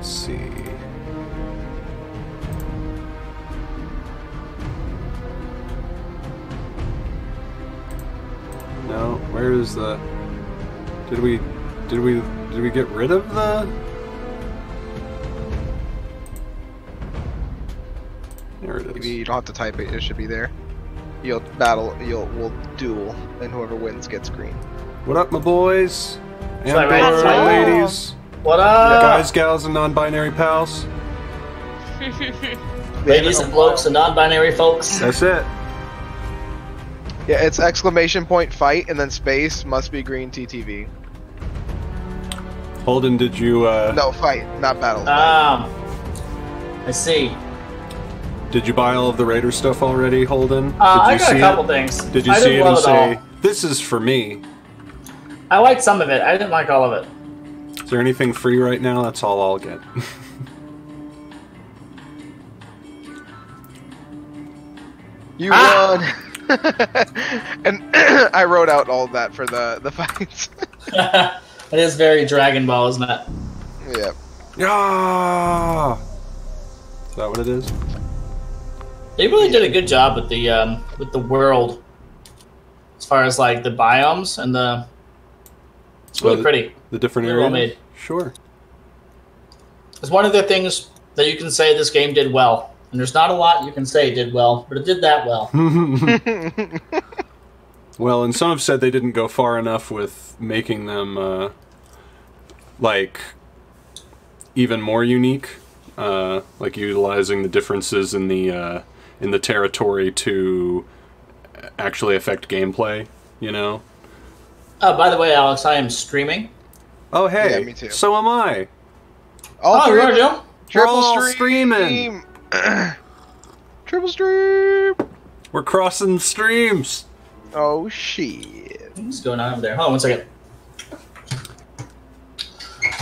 Let's see. No, where is the? Did we? Did we? Did we get rid of the? There it Maybe you don't have to type it. It should be there. You'll battle. You'll we'll duel, and whoever wins gets green. What up, my boys? And Sorry, right, boys, ladies, What up? guys, gals, and non-binary pals. Ladies and blokes and non-binary folks. That's it. Yeah, it's exclamation point fight and then space must be green TTV. Holden, did you uh, No fight, not battle. Um, I see. did you buy all of the Raider stuff already, Holden? Uh, did I you got a couple it? things. Did you I see didn't it and love say, all. "This is for me"? I liked some of it. I didn't like all of it. Is there anything free right now? That's all I'll get. you Ah! won. and I wrote out all of that for the the fights. it is very Dragon Ball, isn't it? yeah. yeah. Is that what it is? They really did a good job with the um, with the world, as far as like the biomes and the. It's really Well, pretty. The different Very well areas. made. Sure. It's one of the things that you can say this game did well. And there's not a lot you can say it did well, but it did that well. well, and some have said they didn't go far enough with making them uh, like even more unique, uh, like utilizing the differences in the uh, in the territory to actually affect gameplay. You know. Uh, by the way, Alex, I am streaming. Oh hey, Yeah, me too. so am I. All oh, three you are them. Triple We're all stream. streaming. Triple stream. We're crossing streams. Oh shit. What's going on over there? Hold on one second.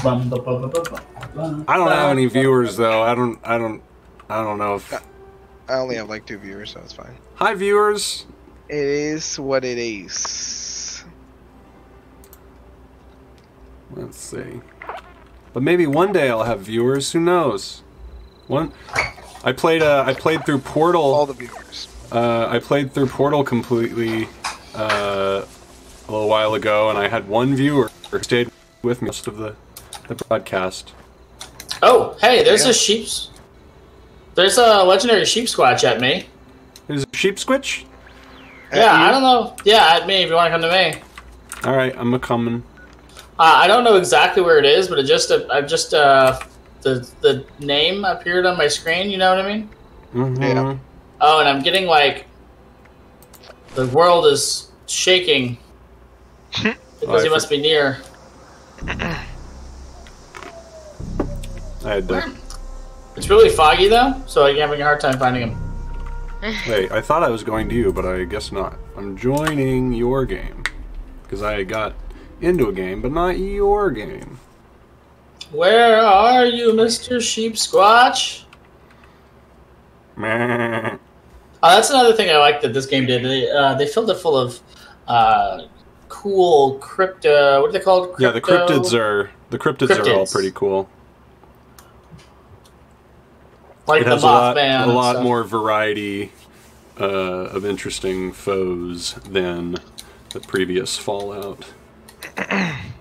I don't have any viewers though. I don't. I don't. I don't know if. I only have like two viewers, so it's fine. Hi viewers. It is what it is. Let's see. But maybe one day I'll have viewers. Who knows? One. I played. Uh, I played through Portal. All the viewers. Uh, I played through Portal completely uh, a little while ago, and I had one viewer who stayed with me most of the the broadcast. Oh, hey, there's Yeah. a sheep's. There's a legendary sheep squatch at me. There's a sheep squitch. At yeah, you? I don't know. Yeah, at me if you want to come to me. All right, I'm a coming. Uh, I don't know exactly where it is, but it just uh, I've just uh, the the name appeared on my screen. You know what I mean? Mhm. Yeah. Oh, and I'm getting like the world is shaking because he must be near. I had to. It's really foggy though, so I'm having a hard time finding him. Wait, I thought I was going to you, but I guess not. I'm joining your game because I got into a game, but not your game. Where are you, Mr. Sheep Squatch? Meh. Oh, that's another thing I like that this game did. They uh, they filled it full of uh, cool crypto. What are they called? Yeah, the cryptids are the cryptids, are all pretty cool. like it the has a lot, Mothman. a lot more variety uh, of interesting foes than the previous Fallout.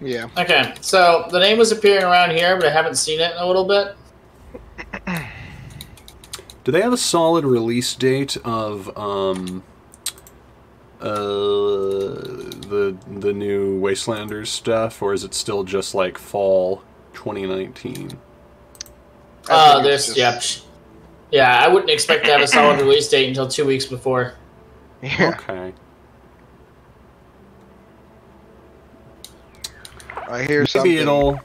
Yeah. Okay, so the name was appearing around here, but I haven't seen it in a little bit. Do they have a solid release date of um, uh, the the new Wastelanders stuff, or is it still just like fall 2019? I Uh, think there's it's yeah, just- psh. yeah. I wouldn't expect to have a solid release date until two weeks before. Yeah. Okay. I hear Maybe something. it'll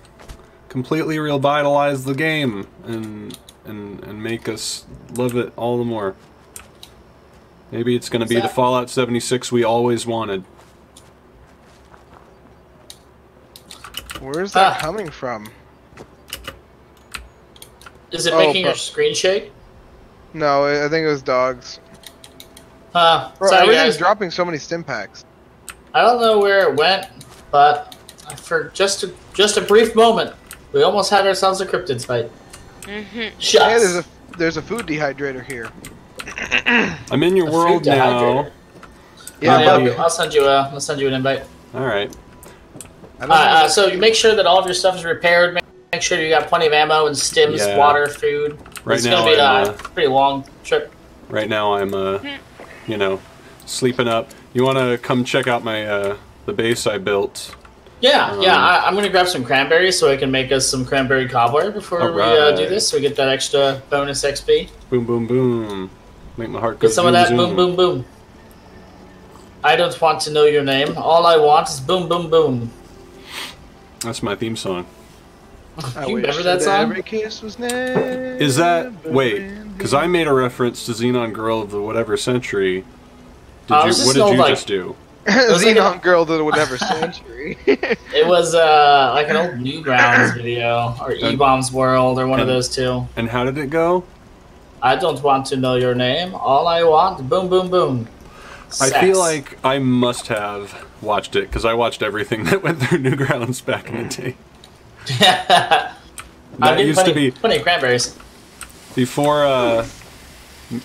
completely revitalize the game and and and make us love it all the more. Maybe it's going to Is be the Fallout 76 we always wanted. Where's that Ah. coming from? Is it Oh, making your screen shake? No, I I think it was dogs. Uh, Bro, sorry everything's guys. dropping so many stim packs. I don't know where it went, but for just a, just a brief moment, we almost had ourselves a cryptids fight. Mhm. Shucks. Hey, there's a there's a food dehydrator here. I'm in your A world now. dehydrator. Yeah, but yeah, I'll send you a. I'll send you an invite. All right. I Uh, uh, so you make sure that all of your stuff is repaired. Make, make sure you got plenty of ammo and stims, Yeah. water, food. Right it's now, gonna be I'm, a uh, pretty long trip. right now I'm, uh, you know, sleeping up. You want to come check out my uh, the base I built? Yeah, um, yeah. I, I'm gonna grab some cranberries so I can make us some cranberry cobbler before we uh, do this. So we get that extra bonus XP. Boom, boom, boom. Make my heart go. Get some of that zoom. boom, boom, boom. I don't want to know your name. All I want is boom, boom, boom. That's my theme song. I you remember that song? Every kiss was never Is that wait? Because I made a reference to Zenon Girl of the whatever century. Did Uh, you? What did you like- just do? Was like Zenon a- girl to the whatever century. It was uh, like an old Newgrounds video or E Bombs World or one of those two. And how did it go? I don't want to know your name. All I want, boom, boom, boom. I feel like I must have watched it because I watched everything that went through Newgrounds back in the day. I'm That used plenty, to be plenty of cranberries. before, uh,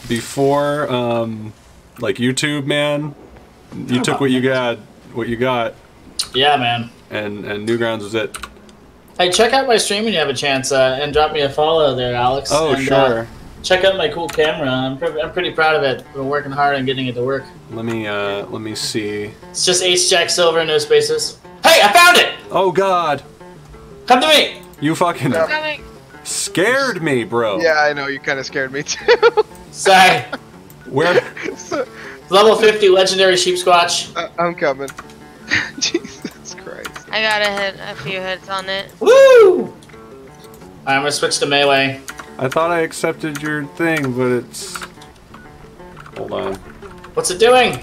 before, um, like YouTube, man. You took what you got, what you got, Yeah, man. and and Newgrounds was it. Hey, check out my stream when you have a chance, uh, and drop me a follow there, Alex. Oh and, uh, sure. check out my cool camera. I'm, pre- I'm pretty proud of it. I've been working hard on getting it to work. Let me uh, let me see. It's just Ace Jack Silver, no spaces. Hey, I found it! Oh God, Come to me! you fucking Coming. scared me, bro. yeah, I know. You kind of scared me too. Sorry. Where? So, Level 50 legendary sheep squatch. uh, I'm coming. Jesus Christ. I got a hit, a few hits on it. Woo! Alright, I'm gonna switch to melee. I thought I accepted your thing, but it's. Hold on. What's it doing?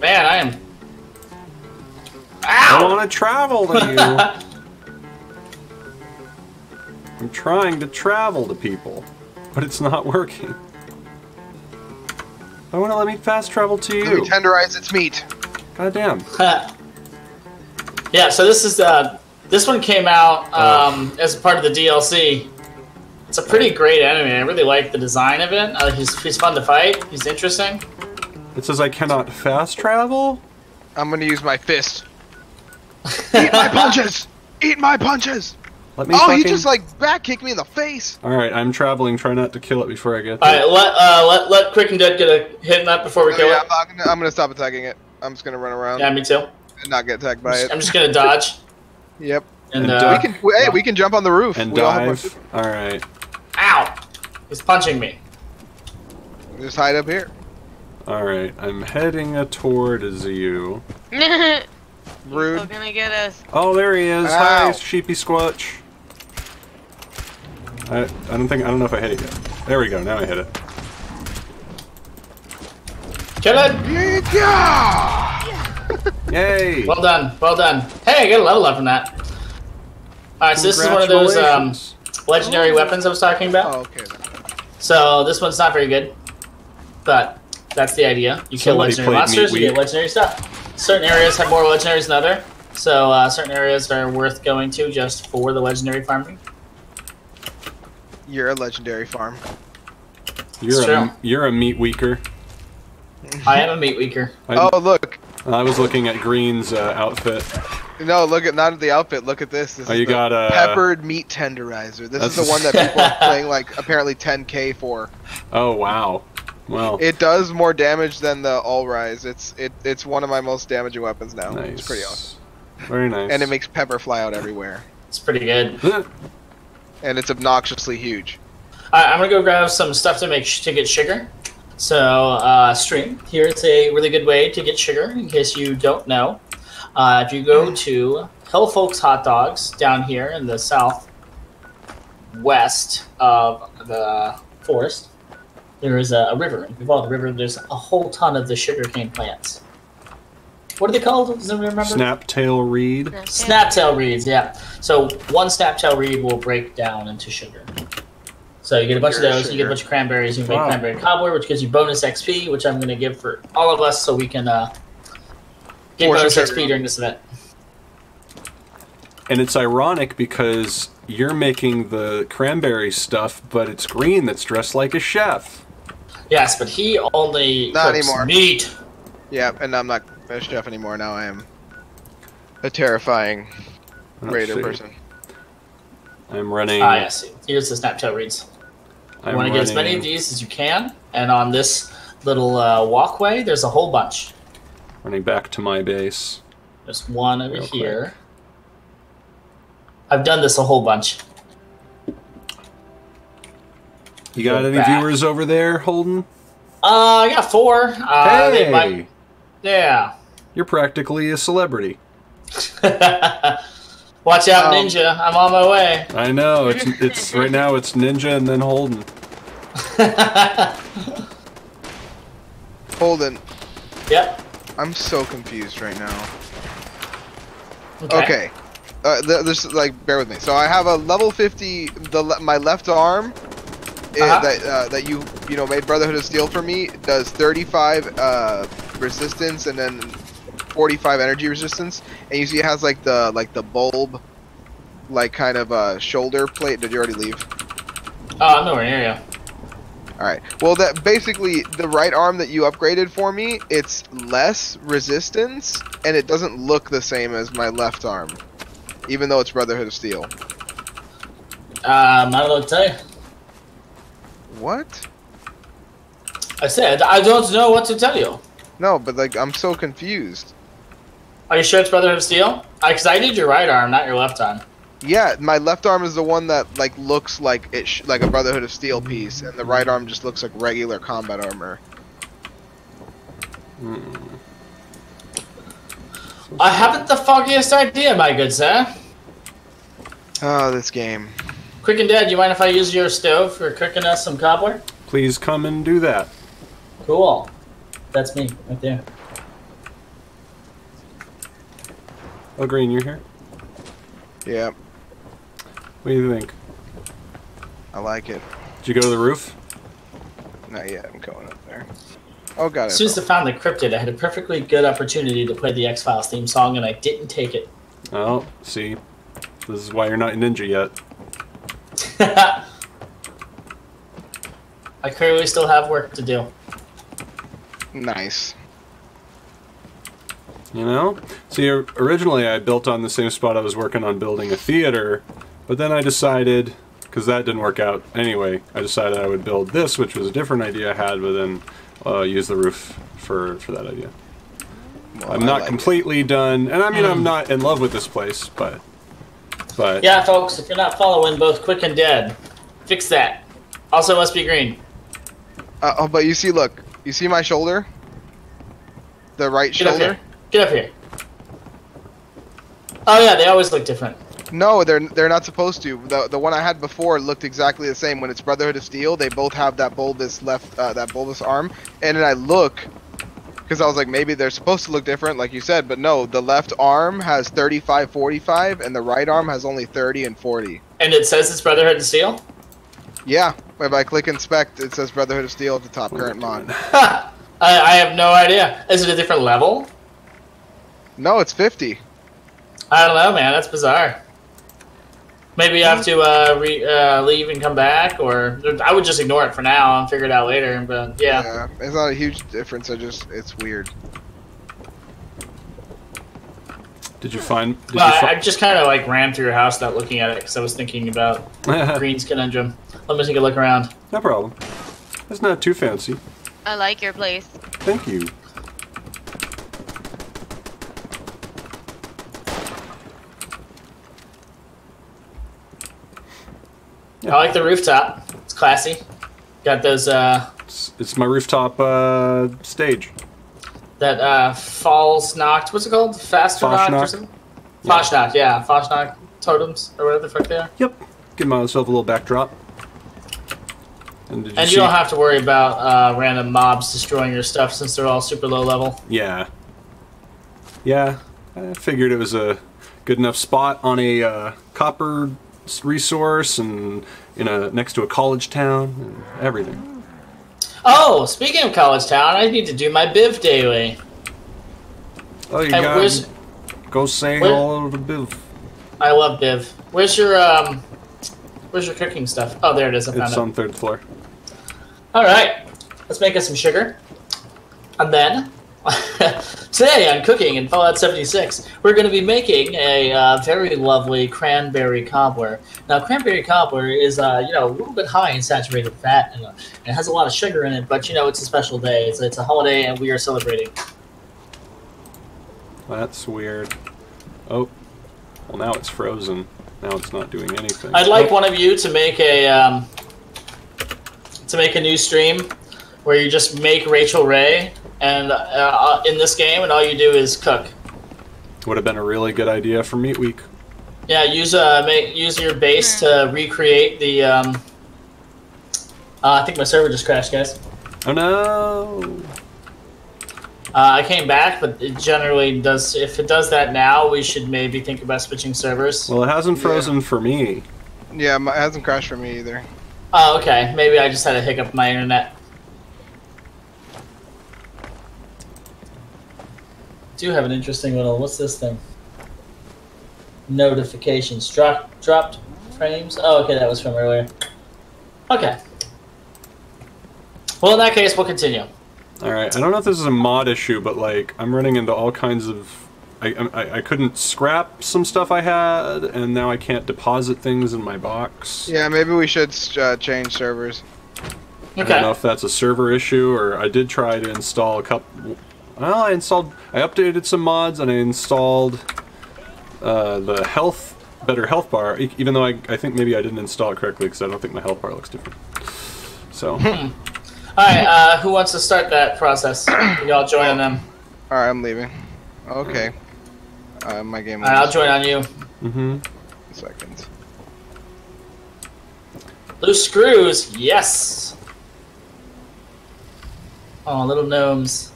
Man, I am. Ow! I want to travel to you. I'm trying to travel to people, but it's not working. I want to let me fast travel to Let you. me tenderize its meat. God damn. yeah, so this is uh this one came out um, as part of the DLC. It's a pretty great enemy. I really like the design of it. Uh, he's he's fun to fight. He's interesting. It says I cannot fast travel. I'm gonna use my fist. Eat my punches! Eat my punches! Let me. Oh, fucking... he just like back kicked me in the face. All right, I'm traveling. Try not to kill it before I get All there. right, let uh, let let Quick and Dead get a hit in that before we Oh, kill yeah, it. I'm, gonna, I'm gonna stop attacking it. I'm just gonna run around Yeah, me too. and not get attacked I'm by just, it. I'm just gonna dodge Yep. and, And uh, we can. Hey, we can jump on the roof. And we all dive. All right. ow! He's punching me. our- Just hide up here. All right. I'm heading toward you. Still Rude. gonna get us. Oh, there he is. Ow. Hi, Sheepy Squatch. I, I don't think I don't know if I hit it yet. There we go. Now I hit it. Kill it! Yeah. Yay! Well done, well done. Hey, I got a level up from that. Alright, so this is one of those um, Congratulations. legendary weapons I was talking about. Oh, okay. So this one's not very good, but that's the idea. You kill Somebody legendary monsters, you get legendary stuff. Certain areas have more legendaries than other, so uh, certain areas are worth going to just for the legendary farming. You're a legendary farm. You're It's a true. you're a meat weaker. I am a meat weaker. I, Oh, look. I was looking at Green's uh, outfit. No, look at not at the outfit. Look at this. This Oh, is you the got, uh, peppered meat tenderizer. This is the one that people are playing like apparently 10k for. Oh wow. Well, It does more damage than the All Rise. It's it it's one of my most damaging weapons now. nice. It's pretty awesome. Very nice. And it makes pepper fly out everywhere. It's pretty good. And it's obnoxiously huge. I'm gonna go grab some stuff to make to get sugar. So, uh, stream. Here's a really good way to get sugar, in case you don't know. Uh, if you go to Hill Folks Hot Dogs down here in the south west of the forest, there is a, a river. You follow the river, there's a whole ton of the sugarcane plants. What are they called? Does anyone remember? Snaptail Reed. Snaptail reeds, yeah. So one snaptail reed will break down into sugar. So you get a bunch Pure of those, you get a bunch of cranberries, you make cranberry cobbler, which gives you bonus XP, which I'm going to give for all of us so we can uh, get Pour bonus sugar XP during this event. and it's ironic because you're making the cranberry stuff, but it's Green that's dressed like a chef. Yes, but he only Not cooks anymore. meat. Yeah, and I'm not a chef anymore. Now I am a terrifying Let's raider see. person. I'm running. Ah, yes. Here's the Snaptail reeds. You I'm want to get as many of these as you can, and on this little uh, walkway, there's a whole bunch. Running back to my base. There's one over Real quick. here. I've done this a whole bunch. You got Go any back. viewers over there, Holden? Uh, I got four. Uh, they hey, might- yeah. you're practically a celebrity. Watch out, Um, Ninja. I'm on my way. I know. It's it's right now. It's Ninja and then Holden. Holden, yep. I'm so confused right now. Okay. Okay. Uh, th- this like bear with me. So I have a level 50. The le- my left arm eh, Uh-huh. that uh, that you you know made Brotherhood of Steel for me does 35 uh, resistance and then 45 energy resistance. And you see it has like the like the bulb, like kind of uh, shoulder plate. Did you already leave? Oh, I'm nowhere near you. All right. Well, that basically the right arm that you upgraded for me, it's less resistance, and it doesn't look the same as my left arm, even though it's Brotherhood of Steel. Um, I don't know what to tell you. What? I said I don't know what to tell you. No, but like I'm so confused. Are you sure it's Brotherhood of Steel? Because I need your right arm, not your left arm. Yeah, my left arm is the one that like looks like it sh- like a Brotherhood of Steel piece, and the right arm just looks like regular combat armor. Hmm. I haven't the foggiest idea, my good sir. Oh, this game. Quick and Dead, you mind if I use your stove for cooking us some cobbler? Please come and do that. Cool. That's me, right there. Oh, Green, you're here. Yeah, What do you think? I like it. Did you go to the roof? Not yet. I'm going up there. Oh god. As soon as I found the cryptid, I had a perfectly good opportunity to play the X Files theme song, and I didn't take it. Oh, see, this is why you're not a ninja yet. I clearly still have work to do. Nice. You know? See, or- originally I built on the same spot I was working on building a theater, but then I decided, because that didn't work out anyway, I decided I would build this, which was a different idea I had, but then uh, use the roof for, for that idea. Well, I'm not like it. completely done, and I mean, I'm not in love with this place, but. But. Yeah, folks, if you're not following both Quick and Dead, fix that. Also, must be green. Uh, oh, but you see, look, you see my shoulder? The right Get up shoulder? here. Get up here. Oh yeah, they always look different. No, they're they're not supposed to. The the one I had before looked exactly the same. When it's Brotherhood of Steel, they both have that bulbous left, uh, that bulbous arm. And then I look, because I was like, maybe they're supposed to look different, like you said. But no, the left arm has 35, 45, and the right arm has only 30 and 40. And it says it's Brotherhood of Steel. Yeah, if I click inspect, it says Brotherhood of Steel at the top, current mod. Ha! I, I have no idea. Is it a different level? No, it's 50. I don't know, man. That's bizarre. Maybe you have to uh, re- uh, leave and come back, or I would just ignore it for now and figure it out later. But yeah, yeah, it's not a huge difference. I just, it's weird. Did you find. Did well, you I, I just kind of like ran through your house without looking at it because I was thinking about fi- Green's conundrum. Let me take a look around. no problem. It's not too fancy. I like your place. Thank you. I like the rooftop. It's classy. Got those uh, It's, it's my rooftop uh, stage. that uh, falls knocked. What's it called? Faster knocked or Fasnacht? something? Fasnacht, yeah, Fasnacht totems or whatever the fuck they are. Yep. Give myself a little backdrop. And you And you don't have to worry about uh, random mobs destroying your stuff since they're all super low level. Yeah. Yeah. I figured it was a good enough spot on a uh, copper resource and in a next to a college town and everything. Oh, speaking of College Town, I need to do my Biv daily. Oh, you got go say where- hello to Biv. I love Biv. Where's your um? Where's your cooking stuff? Oh, there it is. It's it. on third floor. All right, let's make us some sugar, and then today on cooking in Fallout 76, we're going to be making a uh, very lovely cranberry cobbler. Now, cranberry cobbler is uh, you know a little bit high in saturated fat and uh, it has a lot of sugar in it, but you know it's a special day. It's, it's a holiday and we are celebrating. That's weird. Oh, well now it's frozen. Now it's not doing anything. I'd like Oh, one of you to make a um, to make a new stream where you just make Rachael Ray and uh, in this game, and all you do is cook. Would have been a really good idea for Meat Week. Yeah, use uh, make, use your base to recreate the. Um, uh, I think my server just crashed, guys. Oh no! Uh, I came back, but it generally does. If it does that now, we should maybe think about switching servers. Well, it hasn't Yeah. frozen for me. Yeah, it hasn't crashed for me either. Oh, okay. Maybe I just had a hiccup my internet. Do have an interesting little. What's this thing? Notifications. Drop, dropped frames. Oh, okay, that was from earlier. Okay. Well, in that case, we'll continue. All right. I don't know if this is a mod issue, but like I'm running into all kinds of. I, I, I couldn't scrap some stuff I had, and now I can't deposit things in my box. Yeah, maybe we should uh, change servers. Okay. I don't know if that's a server issue or I did try to install a couple. Well, I installed. I updated some mods and I installed uh, the health better health bar. e- Even though I, I think maybe I didn't install it correctly because I don't think my health bar looks different. So All right. Uh, who wants to start that process? Y'all join them. All right, I'm leaving. Okay. Uh, my game. All right, I'll join on you. hmm seconds. Loose screws, yes. Oh, little gnomes.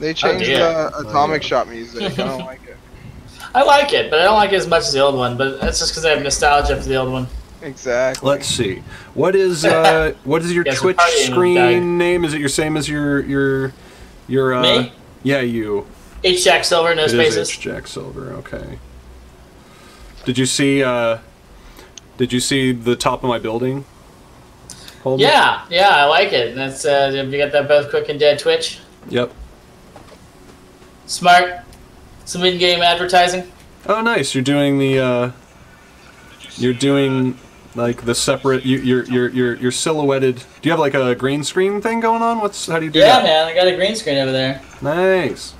They changed dear. the Atomic yeah. Shop music. I don't like it. I like it, but I don't like it as much as the old one. But that's just because I have nostalgia for the old one. Exactly. let's see. What is uh what is your Yes, Twitch partying with Doug. screen name? Is it your same as your your your uh Me? Yeah, you. H Jack Silver, no It spaces. H Jack Silver. Okay. Did you see uh did you see the top of my building? Holden? Yeah, yeah, I like it. That's uh, you got that both quick and dead Twitch? Yep. Smart. Some in-game advertising. Oh, nice. You're doing the. Uh, you're doing like the separate. You, you're you're you're you're silhouetted. Do you have like a green screen thing going on? What's how do you do Yeah, that? man, I got a green screen over there. Nice.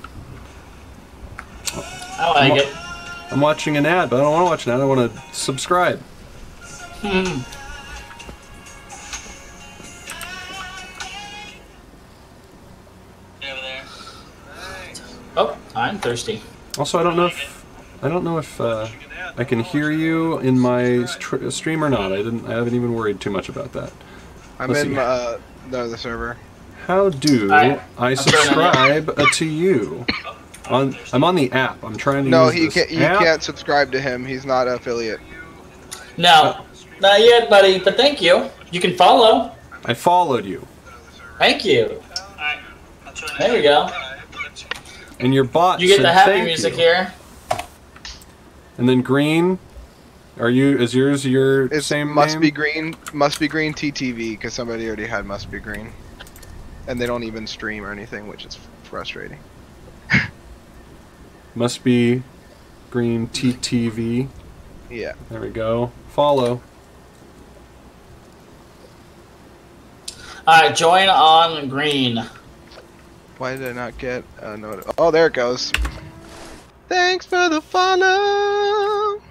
I like Mo- it. I'm watching an ad, but I don't want to watch an ad. I want to subscribe. Hmm. Oh, I'm thirsty. Also, I don't know if I don't know if uh, I can hear you in my str- stream or not. I didn't. I haven't even worried too much about that. I'm Let's in see. uh, the other server. How do I I'm turning on subscribe uh, to you? On I'm on the app. I'm trying to No, use he this can't. You app. can't subscribe to him. He's not an affiliate. No, not yet, buddy. But thank you. You can follow. I followed you, Thank you. There we go. and your bot You get said the happy music you. here. And then green. Are you? Is yours your It same must name? be green. Must be green TTV because somebody already had must be green, and they don't even stream or anything, which is frustrating. Must be green TTV. Yeah. There we go. Follow. All right, join on green. Why did I not get a note? Oh, there it goes. Thanks for the follow.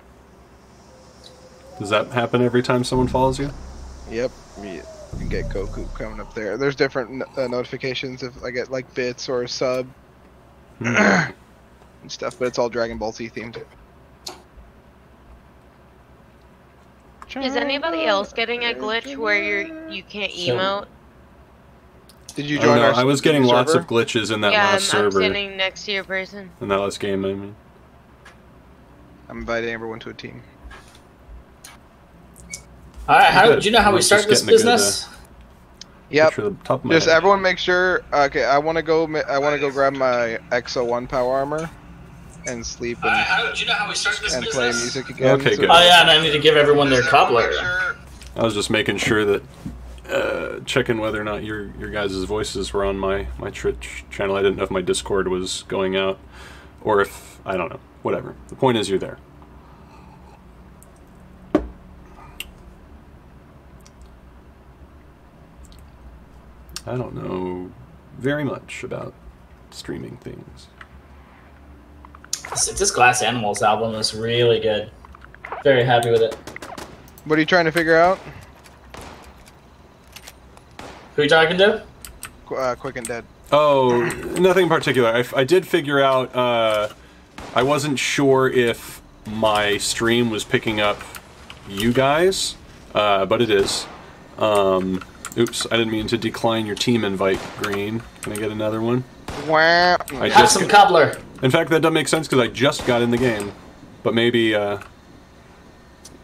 Does that happen every time someone follows you? Yep. You can get Goku coming up there. There's different uh, notifications if I get like bits or a sub Hmm. and stuff, but it's all Dragon Ball Z themed. Is anybody else getting a glitch where you're you can't So- emote? Did you Oh, join no, our I was getting server? lots of glitches in that yeah, I'm, last I'm server. sitting next to your person. In that last game, I mean. I'm inviting everyone to a team. All right, how Good. do you know how we start this get in a good, business? Yep. Picture the top of my Just head. everyone make sure. Okay, I want to go. I want to go grab my X-01 power armor. and sleep Uh, and, how, do you know how we started this and play music again. Okay, so- good. Oh yeah, and I need to give everyone their Make cobbler. sure- I was just making sure that uh, checking whether or not your your guys' voices were on my my Twitch channel. I didn't know if my Discord was going out or if I don't know. Whatever. The point is you're there. I don't know very much about streaming things. This, this Glass Animals album is really good. Very happy with it. What are you trying to figure out? Who are you talking to? Qu- Uh, Quick and Dead. Oh, nothing in particular. I, f- I did figure out. Uh, I wasn't sure if my stream was picking up you guys, uh, but it is. Um, oops, I didn't mean to decline your team invite, Green. Can I get another one? Wah. I Have just. some cobbler. in fact, that doesn't make sense because I just got in the game. But maybe. Uh,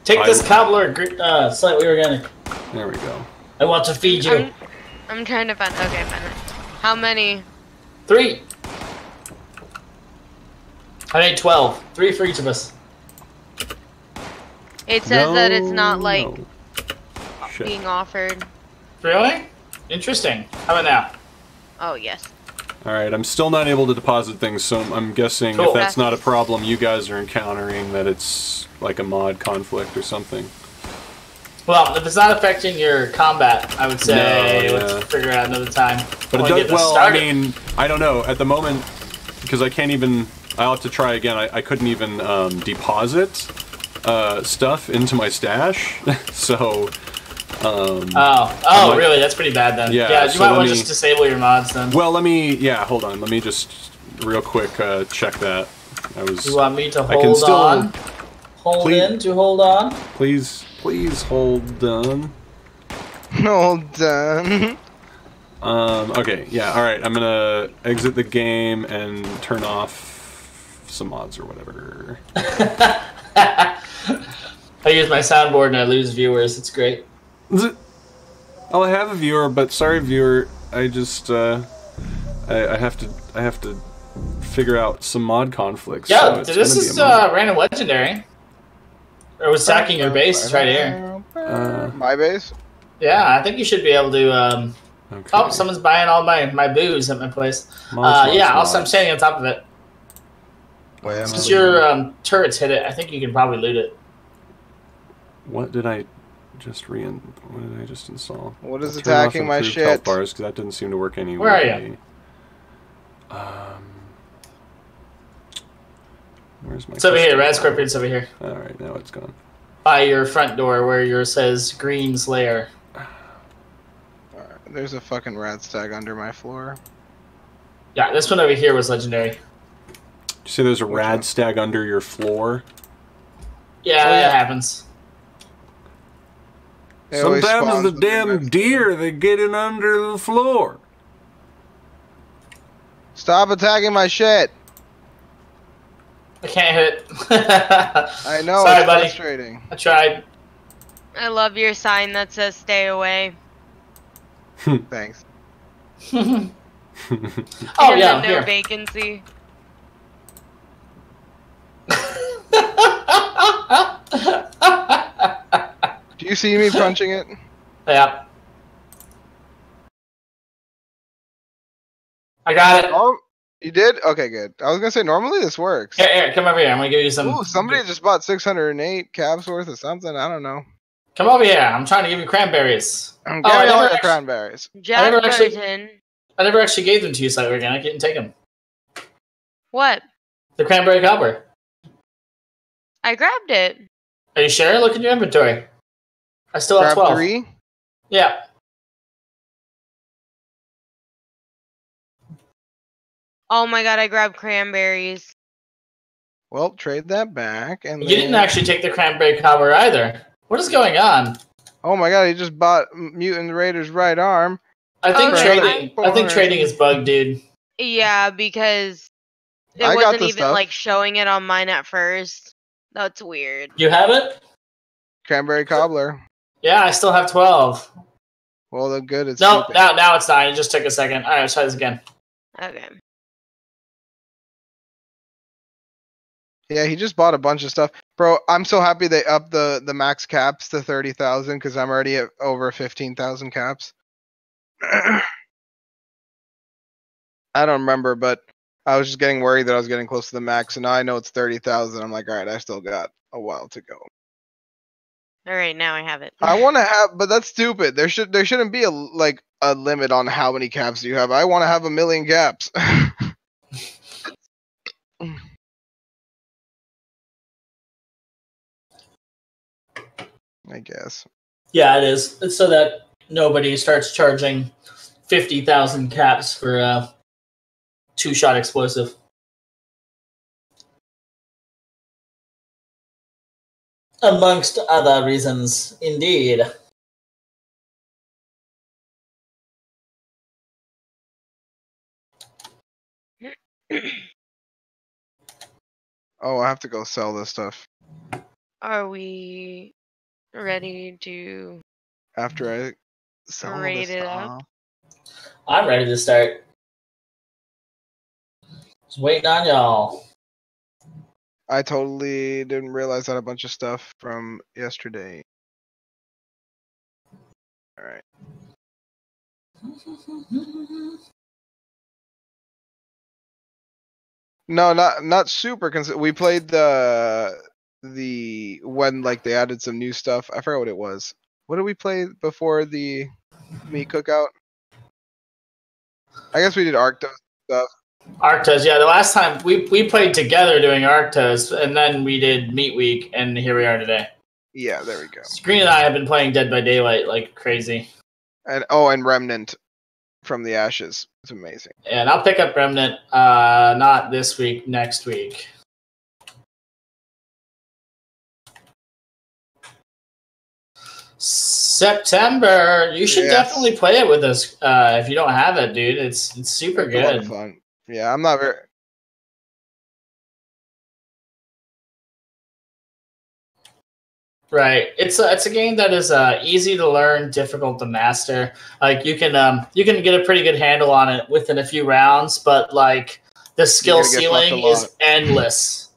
Take I- this cobbler, uh, slightly organic. there we go. I want to feed you. I'm, I'm trying to find. Okay, find it. How many? Three. I need twelve. Three for each of us. It says that it's not like no. Being offered. Really? Interesting. How about now? Oh yes. All right, I'm still not able to deposit things, so I'm- I'm guessing Cool. if that's not a problem you guys are encountering, that it's like a mod conflict or something. Well, if it's not affecting your combat, I would say No, let's figure out another time. But it does well. started. I mean, I don't know at the moment because I can't even. I'll have to try again. I, I couldn't even um, deposit uh, stuff into my stash, so. Um, Oh, oh, like- really? That's pretty bad then. Yeah, Yeah, you so might want to me- just disable your mods then. well, let me. Yeah, hold on. Let me just real quick uh, check that. I was. You want me to I can hold still- on? Hold Please- in to hold on? Please, please hold on. All done. Um, okay, yeah, alright, I'm gonna exit the game and turn off some mods or whatever. I use my soundboard and I lose viewers. It's great. Oh, I have a viewer, but sorry, viewer, I just, uh, I, I have to, I have to figure out some mod conflicts. Yeah, so this is uh, random legendary. Or was sacking your base. It's right here. Uh, My base? Yeah, I think you should be able to. Um... okay. Oh, someone's buying all my my booze at my place. Mods, Uh, mods, yeah, also I'm standing on top of it. Wait, Since your um, turrets hit it, I think you can probably loot it. What did I just re What did I just install? What is I'll turn off attacking my improved health shit? Bars, 'cause that didn't seem to work anyway. Where are you? Um, where's my? It's over here. custom Red? Scorpion's over here. All right, now it's gone. By your front door where yours says Green's Lair. Alright, There's a fucking rad stag under my floor. Yeah, this one over here was legendary. Did you say there's a Which rad one? stag under your floor? Yeah, Oh, that happens. It always Sometimes the damn my- deer they get in under the floor. Stop attacking my shit! I can't hit. I know, Sorry, it's buddy. frustrating. I tried. I love your sign that says "Stay away." Thanks. oh and yeah, then no here. vacancy. Do you see me punching it? yeah. I got it. Oh, you did? Okay, good. I was gonna say normally this works. Here, here, come over here. I'm gonna give you some. Ooh, somebody just bought 608 caps worth of something. I don't know. Come over here. I'm trying to give you cranberries. I'm Oh, I getting all never the actually- cranberries. Jack never actually- Burton. I never actually gave them to you, site organic. You didn't take them. What? The cranberry cobbler. I grabbed it. Are you sure? Look in your inventory. I still have twelve. three. Yeah. Oh my god, I grabbed cranberries. Well, trade that back. And You didn't actually take the cranberry cobbler either. What is going on? Oh my god, he just bought Mutant Raider's right arm. I think Okay. trading. I think trading is bugged, dude. Yeah, because it I wasn't even stuff. like showing it on mine at first. That's weird. You have it? Cranberry cobbler. Yeah, I still have twelve. Well, the good. It's No, stupid. now now it's not. It just took a second. All right, let's try this again. Okay. Yeah, he just bought a bunch of stuff, bro. I'm so happy they upped the the max caps to thirty thousand because I'm already at over fifteen thousand caps. I don't remember, but I was just getting worried that I was getting close to the max, and now I know it's thirty thousand. I'm like, all right, I still got a while to go. All right, now I have it. I want to have, but that's stupid. There should there shouldn't be a like a limit on how many caps you have. I want to have a million caps. I guess. Yeah, it is. It's so that nobody starts charging fifty thousand caps for a two shot explosive. Amongst other reasons, indeed. Oh, I have to go sell this stuff Are we ready to? after I sell Rate this it up. stuff. I'm ready to start. Just waiting on y'all. I totally didn't realize that a bunch of stuff from yesterday. All right. No, not not super. Cons- we played the the when like they added some new stuff. I forgot what it was. What did we play before the meat cookout? I guess we did Arktos stuff. Arktos, yeah. The last time we we played together doing Arktos, and then we did Meat Week, and here we are today. Yeah, there we go. Screen and I have been playing Dead by Daylight like crazy, And oh, and Remnant from the Ashes. It's amazing. and I'll pick up Remnant. Uh, not this week, next week. September. You should Yes. definitely play it with us uh, if you don't have it, dude. It's it's super It's a lot of good. fun. Yeah, I'm not very. Right. It's a, it's a game that is uh, easy to learn, difficult to master. Like you can um you can get a pretty good handle on it within a few rounds, but like the skill gotta get fucked a ceiling is endless.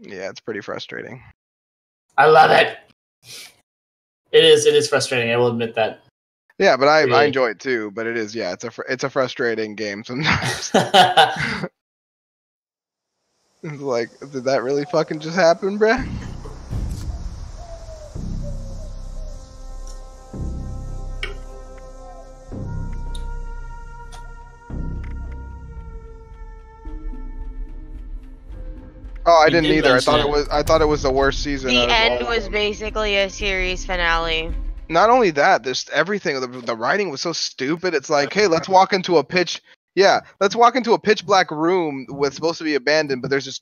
Yeah, it's pretty frustrating. I love it. It is it is frustrating. I will admit that. Yeah, but I I enjoy it too. But it is yeah, it's a fr- it's a frustrating game sometimes. it's like, did that really fucking just happen, bruh? Oh, I didn't did either. I thought it it. was I thought it was the worst season. The end all. was basically a series finale. Not only that, this everything. The, the writing was so stupid. It's like, hey, let's walk into a pitch. Yeah, let's walk into a pitch black room with supposed to be abandoned, but there's this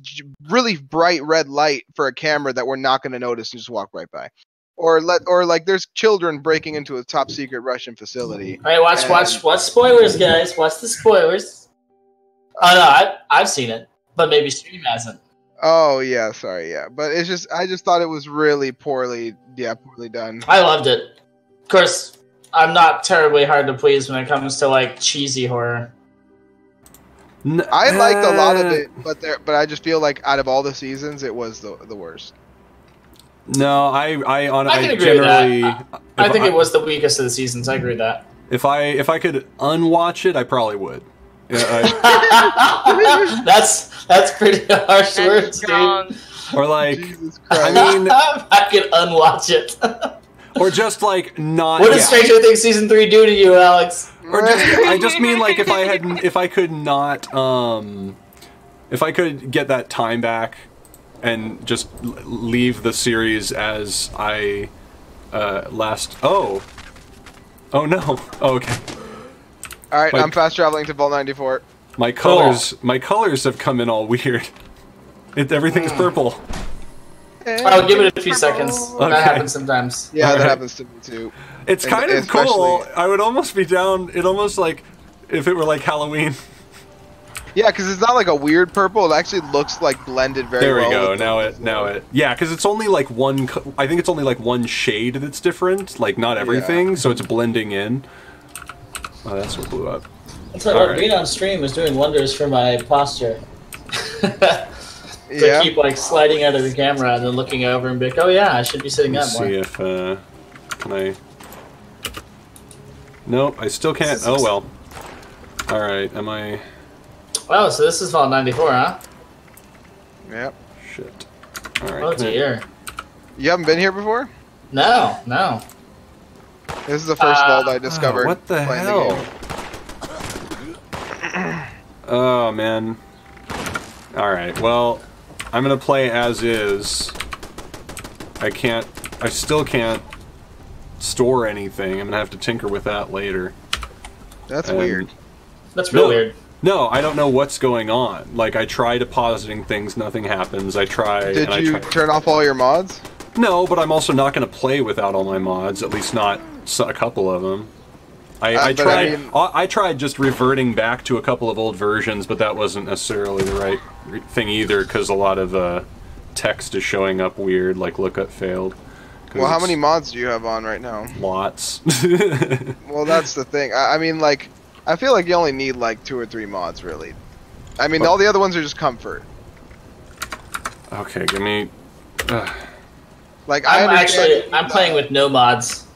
really bright red light for a camera that we're not going to notice and just walk right by. Or let, or like, there's children breaking into a top secret Russian facility. All right, watch watch watch spoilers, guys. Watch the spoilers. Oh no, I I've seen it, but maybe stream hasn't. Oh yeah, sorry, yeah, but it's just, I just thought it was really poorly, yeah, poorly done. I loved it. Of course, I'm not terribly hard to please when it comes to like cheesy horror. N- I liked a lot of uh, it, but there, but I just feel like out of all the seasons, it was the the worst. No, I I on I I, can agree with that. generally. I if think it was the weakest of the seasons. I agree with that. If I if I could unwatch it, I probably would. Yeah, I- that's that's pretty harsh That's words, strong. dude. or like, I Christ. mean, I could unwatch it. or just like not. what does yeah. Stranger Things season three do to you, Alex? Or just I just mean like if I had if I could not um if I could get that time back and just leave the series as I uh last oh oh no oh, okay All right, Like- I'm fast traveling to Vault 94. my colors my colors have come in all weird it everything's hmm. purple eh, I'll give it a few seconds. Okay. That happens sometimes. Yeah, that Alright. happens to me too. it's And kind of especially- cool I would almost be down it almost like if it were like Halloween Yeah, because it's not like a weird purple. It actually looks like blended very well. There we well. go. Now it, now it. Yeah, because it's only like one. I think it's only like one shade that's different. Like not everything, so it's blending in. Oh, that's what blew up. That's what Alright. being on stream is doing wonders for my posture. to Yeah. keep like sliding out of the camera and then looking over and be like, oh yeah, I should be sitting Let's up more. see if uh, can I. Nope, I still can't. Oh well. All right, am I? Oh, so this is Vault 94, huh? Yep. Shit. All right. Oh can I- dear. You haven't been here before? No, no. This is the first Uh, vault I discovered. Oh, what the hell? game. Oh man. All right. Well, I'm gonna play as is. I can't. I still can't store anything. I'm gonna have to tinker with that later. That's And- weird. That's real No. weird. No, I don't know what's going on. Like I try depositing things, nothing happens. I try. Did and you I try. turn off all your mods? No, but I'm also not going to play without all my mods. At least not s- a couple of them. I, Uh, I but I tried. mean- I, I tried just reverting back to a couple of old versions, but that wasn't necessarily the right thing either, because a lot of uh, text is showing up weird, like lookup failed. Well, how many mods do you have on right now? Lots. Well, that's the thing. I, I mean, like, I feel like you only need like two or three mods, really. I mean, But- all the other ones are just comfort. okay, give me. Uh, Like, I I'm actually I'm playing with no mods.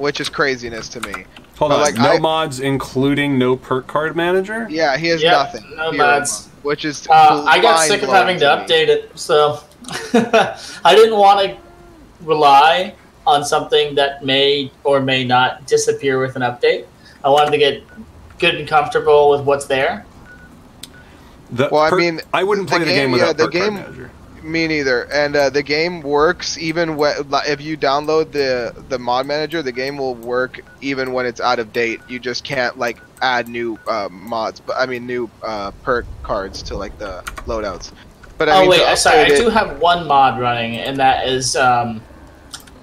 Which is craziness to me. hold But, on. like, no I- mods, including no perk card manager. Yeah, he has Yep, nothing. no Zero mods. Which is Uh, I got sick of having to me. update it, so I didn't want to rely on something that may or may not disappear with an update. I wanted to get good and comfortable with what's there. The Well, I mean, I wouldn't the play the game- game yeah, the perk card game- manager. Me neither. And uh, the game works even when if you download the the mod manager, the game will work even when it's out of date. You just can't like add new uh, mods, but I mean new uh, perk cards to like the loadouts. But I oh mean, wait, I'm sorry. I update it- do have one mod running, and that is um,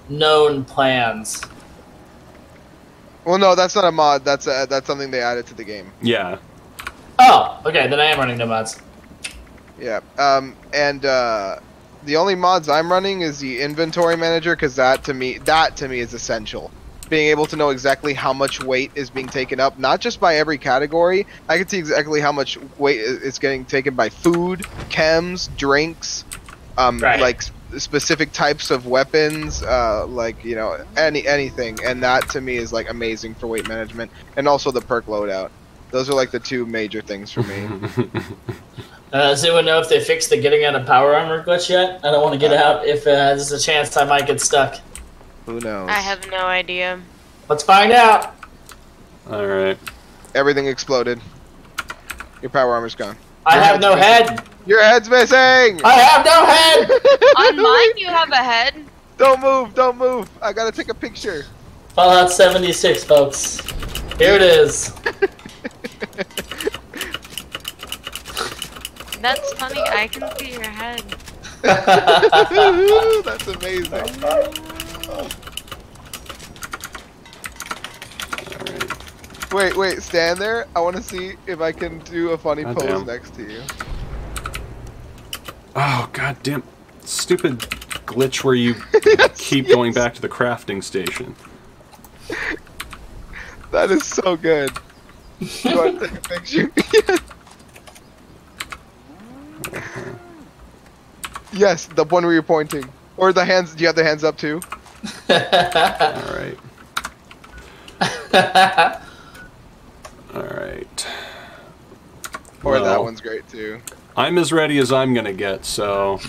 known plans. Well, no, that's not a mod. That's uh, that's something they added to the game. Yeah. Oh, okay. Then I am running no mods. Yeah. Um, and uh, the only mods I'm running is the inventory manager because that to me that to me is essential. Being able to know exactly how much weight is being taken up, not just by every category. I can see exactly how much weight is getting taken by food, chems, drinks, um, Right. like specific types of weapons, uh, like you know any anything. And that to me is like amazing for weight management, and also the perk loadout. Those are like the two major things for me. Uh, does anyone know if they fixed the getting out of power armor glitch yet? I don't want to get out if uh, there's a chance I might get stuck. Who knows? I have no idea. Let's find out. All right. Everything exploded. Your power armor's gone. I Your have no missing. head. Your head's missing! I have no head. On mine, you have a head. Don't move, don't move. I gotta take a picture. Fallout 76, folks. Here it is. That's funny. I can see your head. That's amazing. All right. Wait, wait, stand there. I wanna see if I can do a funny God pose damn. next to you. Oh god damn stupid glitch where you keep going back to the crafting station. That is so good. You wanna take a picture? yes, the one where you're pointing. Or the hands, do you have the hands up too? Alright. Alright. Or that one's great too. I'm as ready as I'm gonna get, so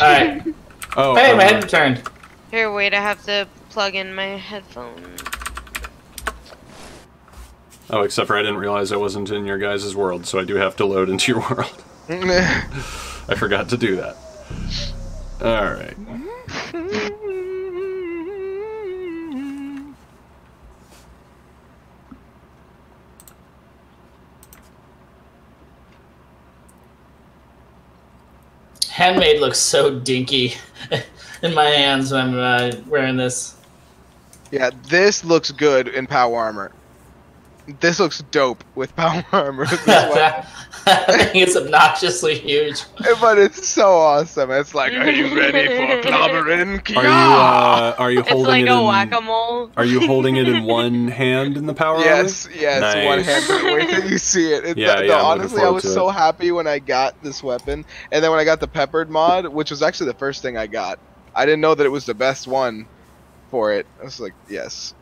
Alright. Oh Hey, my uh, head returned. Here, wait. I have to plug in my headphone. Oh, except for I didn't realize I wasn't in your guys' world, so I do have to load into your world. I forgot to do that. Alright. Handmade looks so dinky in my hands when I'm uh, wearing this. yeah, this looks good in power armor. This looks dope with power armor. This that thing is obnoxiously huge. but it's so awesome. It's like, are you ready for clobbering? Are you uh, are you It's like it a in? whack-a-mole. Are you holding it in one hand in the power armor? Yes, yes, one hand. Wait till you see it. it Yeah, the- yeah, the- I'm honestly, I was so it. happy when I got this weapon, and then when I got the peppered mod, which was actually the first thing I got. I didn't know that it was the best one for it. I was like, yes.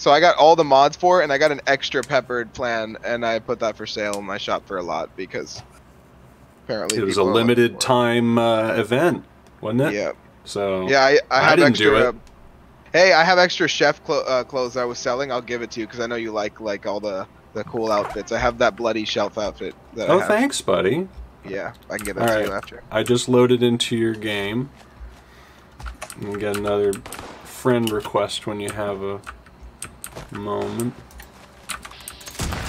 So I got all the mods for it, and I got an extra peppered plan, and I put that for sale in my shop for a lot because apparently It was a people are looking limited time uh, event, wasn't it? Yeah, So yeah. I, I I have didn't do extra. it. hey, I have extra chef clo- uh, clothes I was selling. I'll give it to you because I know you like like all the the cool outfits. I have that bloody shelf outfit. That I Oh, thanks, buddy. Yeah, I can get that to Alright. you after. I just loaded into your game. And get another friend request when you have a moment.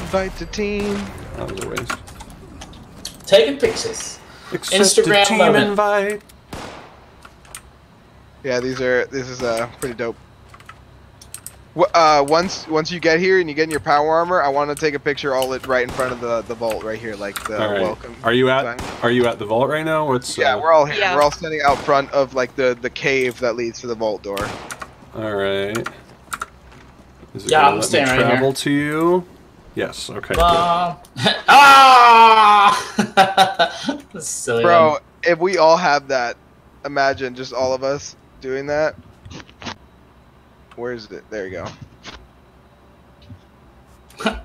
Invite the team. That was a waste. Taking pictures. Accept Instagram team moment. invite. Yeah, these are this is uh pretty dope. Uh, once once you get here and you get in your power armor, I want to take a picture all it right in front of the the vault right here, like the All right. welcome. Are you at sign. Are you at the vault right now? What's Yeah, uh, we're all here. Yeah. We're all standing out front of like the the cave that leads to the vault door. All right. Is it Yeah, gonna I'm let staying me right here. travel to you? Yes. Okay. Uh, ah! This silly. Bro, one. if we all have that, imagine just all of us doing that. Where's it? There you go.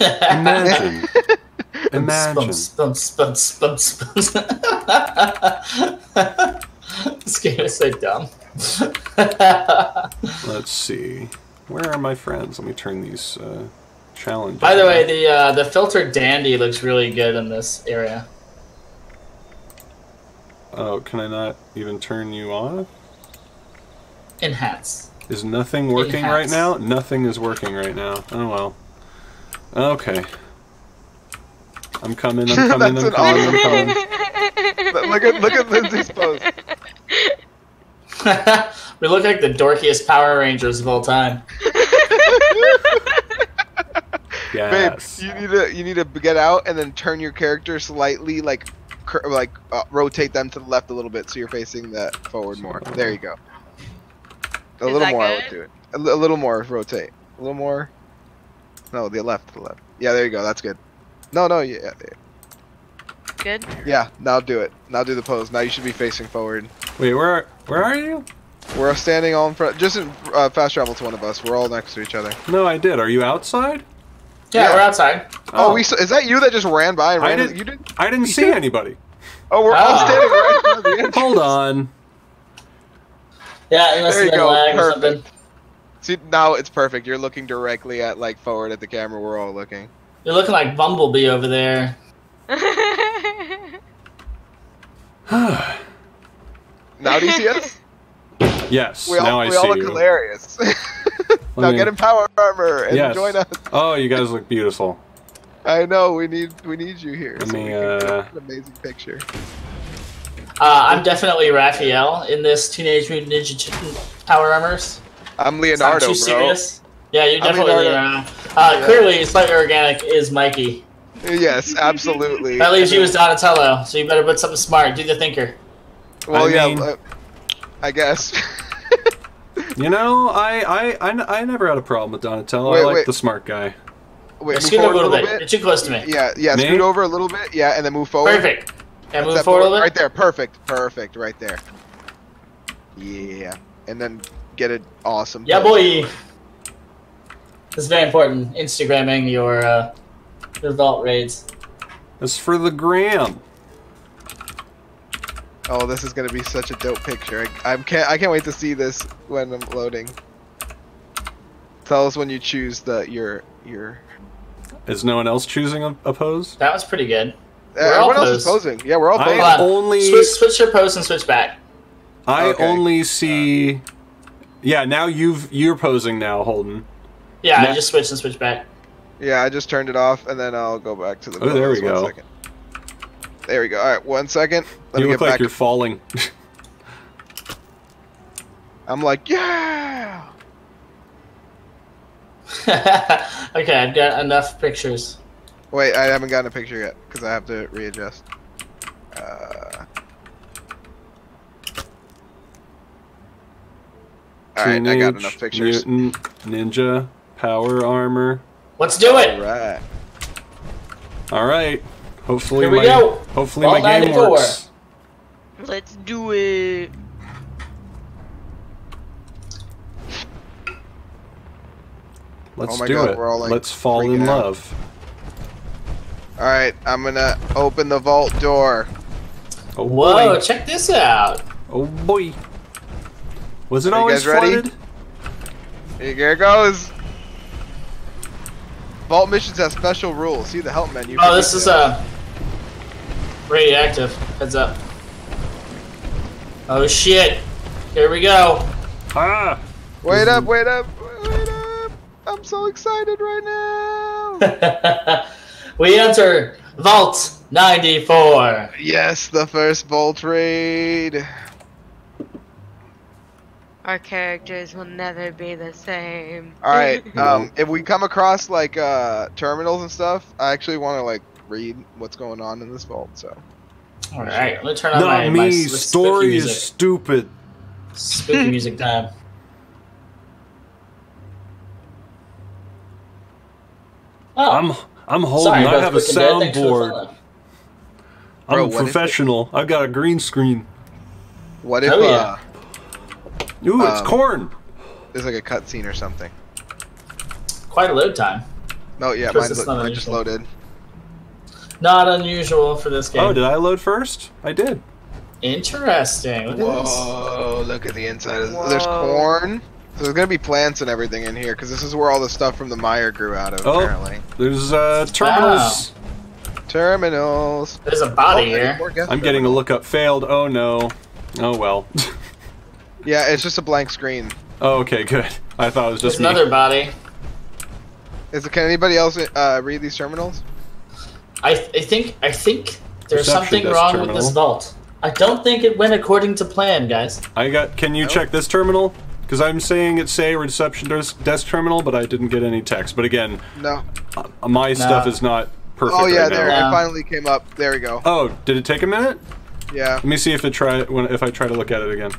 Imagine. Imagine. Bumps, bumps, bumps, bumps, bumps. this game is so dumb. Let's see. Where are my friends? Let me turn these uh, challenges. By the way, the uh, the filtered dandy looks really good in this area. Oh, can I not even turn you off? Enhance. Is nothing working right now? Nothing is working right now. Oh well. Okay. I'm coming, I'm coming, I'm coming, I'm coming. look at look at Lindsay's pose. we look like the dorkiest Power Rangers of all time. Yes. Babe, you need to you need to get out and then turn your character slightly like cur- like uh, rotate them to the left a little bit so you're facing that forward more. There you go. A Is little that more, I would do it. A, a little more, rotate. A little more. No, the left, the left. Yeah, there you go. That's good. No, no, yeah, yeah, Good. yeah. Now do it. Now do the pose. Now you should be facing forward. Wait, where are, where are you? We're standing all in front. Just in, uh, fast travel to one of us. We're all next to each other. No, I did. Are you outside? Yeah, Yeah. we're outside. Oh, we s- is that you that just ran by and I ran? didn't- You did? I didn't see anybody. Oh, we're all Ah. standing right in front of the entrance. Hold on. Yeah, it must There have you been go, lag or perfect. something. See, now it's perfect. You're looking directly at like forward at the camera. We're all looking. You're looking like Bumblebee over there. Now do you see us? yes. We all, now I we see all look you. hilarious. now me- get in power armor and Yes. join us. Oh, you guys look beautiful. I know we need we need you here. Let so me, we can uh, an amazing picture. Uh, I'm definitely Raphael in this Teenage Mutant Ninja Ch- Power Armors. I'm It's not Leonardo, too bro. serious. Yeah, you're definitely Leonardo. Leonardo. Uh, Yeah. Clearly, slightly organic is Mikey. Yes, absolutely. That leaves you as Donatello, so you better put something smart. Do the thinker. Well, I yeah, mean- I guess. You know, I, I, I never had a problem with Donatello. Wait, I like wait. the smart guy. Wait, move scoot forward over a a little little bit. You're too close to me. Yeah, yeah. Me? Scoot over a little bit. Yeah, and then move forward. Perfect. Yeah, move Step forward a little bit. Right there. Perfect. Perfect. Right there. Yeah. And then get it awesome. Yeah, boy. This is very important. Instagramming your uh, your vault raids. It's for the gram. Oh, this is gonna be such a dope picture. I, I'm can't I can't wait to see this when I'm loading. Tell us when you choose the your your. Is no one else choosing a, a pose? That was pretty good. Uh, We're all everyone else is posing. Yeah, we're all I posing. Hold on. only- switch, switch your pose and switch back. I Okay. only see. Yeah, now you've you're posing now, Holden. Yeah, I just switch and switch back. Yeah, I just turned it off, and then I'll go back to the. Oh, there we One go. second. There we go. All right, one second. Let you me look get like back. you're falling. I'm like, yeah. okay, I've got enough pictures. Wait, I haven't gotten a picture yet because I have to readjust. Uh... Alright, I got enough pictures. Mutant Ninja Power Armor. Let's do it. Alright. All right. Hopefully Here we my go. hopefully Vault my game 94. works. Let's do it. Let's Oh do God, it. we're all, like, Let's fall in out. love. Alright, I'm gonna open the vault door. Oh Whoa, boy. check this out. Oh boy. Was it Are you always guys ready? Here it goes. Vault missions have special rules. See the help menu. Oh, this is details. uh radioactive. Heads up. Oh shit. Here we go. Ah! Wait up, wait up, wait up! I'm so excited right now. we enter Vault 94. yes, the first vault raid. Our characters will never be the same. All right. Um, if we come across like uh terminals and stuff, I actually want to like read what's going on in this vault. So. All right, let me turn on Not my, me. my s- spooky Story music. is stupid. Spooky music time. Oh, I'm I'm holding. sorry, I have a Quick and Dead, thanks for the soundboard. I'm Bro, a what if it- professional. I've got a green screen. What if Oh, yeah. uh, Ooh, it's Um, corn. there's like a cutscene or something? Quite a load time. No, yeah, Guess mine's it's not mine just loaded. Not unusual for this game. Oh, did I load first? I did. Interesting. Look at this. Whoa! Look at the inside. Of There's corn. So there's gonna be plants and everything in here because this is where all the stuff from the mire grew out of. Oh. Apparently, There's uh, terminals. terminals. There's a body Oh, here. I'm getting a lookup failed. Oh no. Oh well. Yeah, it's just a blank screen. oh, okay, good. I thought it was There's just me. another body. Is it, can anybody else uh, read these terminals? I, I think I think there's Perception something desk wrong with this vault. I don't think it went according to plan, guys. I got. Can you No. check this terminal? Because I'm saying it say reception desk, desk terminal, but I didn't get any text. But again, No. uh, my stuff is not perfect Oh yeah, right there. now. No. It finally came up. There we go. Oh, did it take a minute? Yeah. Let me see if it try when if I try to look at it again.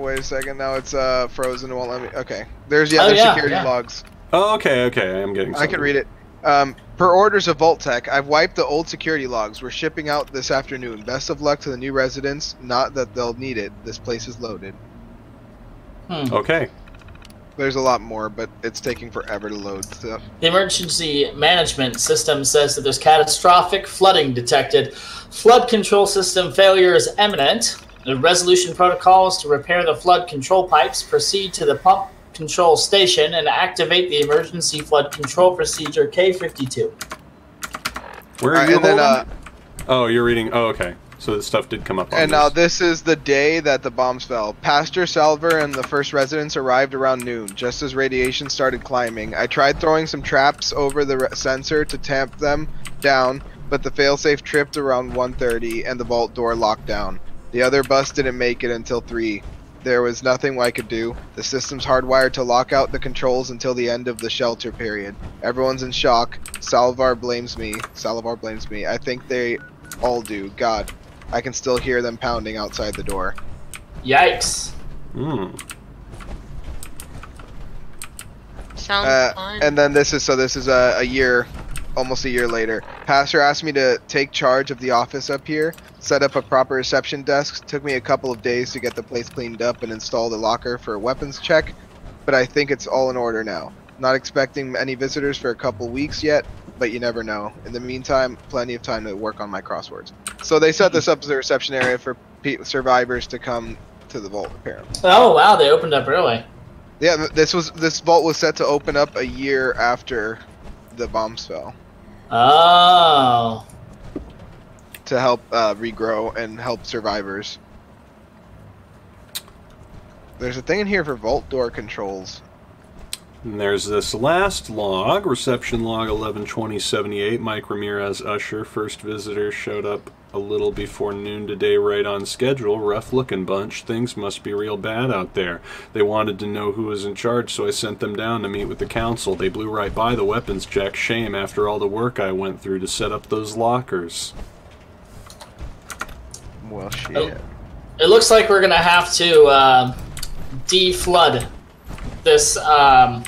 Wait a second. Now it's uh frozen. It won't let me. Okay. There's yeah. Oh, there's yeah, security yeah. logs. Oh, okay, okay. I am getting. I can read it. Um, per orders of Vault-Tec, I've wiped the old security logs. We're shipping out this afternoon. Best of luck to the new residents. Not that they'll need it. This place is loaded. Hmm. Okay. There's a lot more, but it's taking forever to load stuff. The emergency management system says that there's catastrophic flooding detected. Flood control system failure is imminent. The resolution protocols to repair the flood control pipes proceed to the pump control station and activate the emergency flood control procedure K52. Where are Alright, you and then, uh, oh, you're reading. Oh, okay. So the stuff did come up. On and now this. this is the day that the bombs fell. Pastor Salver and the first residents arrived around noon, just as radiation started climbing. I tried throwing some traps over the re- sensor to tamp them down, but the failsafe tripped around 1:30 and the vault door locked down. The other bus didn't make it until 3. There was nothing I could do. The system's hardwired to lock out the controls until the end of the shelter period. Everyone's in shock. Salvar blames me. Salvar blames me. I think they all do. God, I can still hear them pounding outside the door. Yikes. Hmm. Sounds Uh, fun. and then this is so this is a, a year, almost a year later. Pastor asked me to take charge of the office up here, set up a proper reception desk. Took me a couple of days to get the place cleaned up and install the locker for a weapons check, but I think it's all in order now. Not expecting any visitors for a couple weeks yet, but you never know. In the meantime, plenty of time to work on my crosswords. So they set this up as a reception area for pe- survivors to come to the vault. Apparently. Oh wow, they opened up early. Yeah, this was this vault was set to open up a year after the bombs fell Oh. to help uh, regrow and help survivors. There's a thing in here for vault door controls. And there's this last log, reception log 112078. Mike Ramirez Usher, first visitor, showed up a little before noon today, right on schedule. Rough looking bunch. Things must be real bad out there. They wanted to know who was in charge, so I sent them down to meet with the council. They blew right by the weapons check. Shame after all the work I went through to set up those lockers. Well, shit. Oh. It looks like we're gonna have to uh, deflood this um,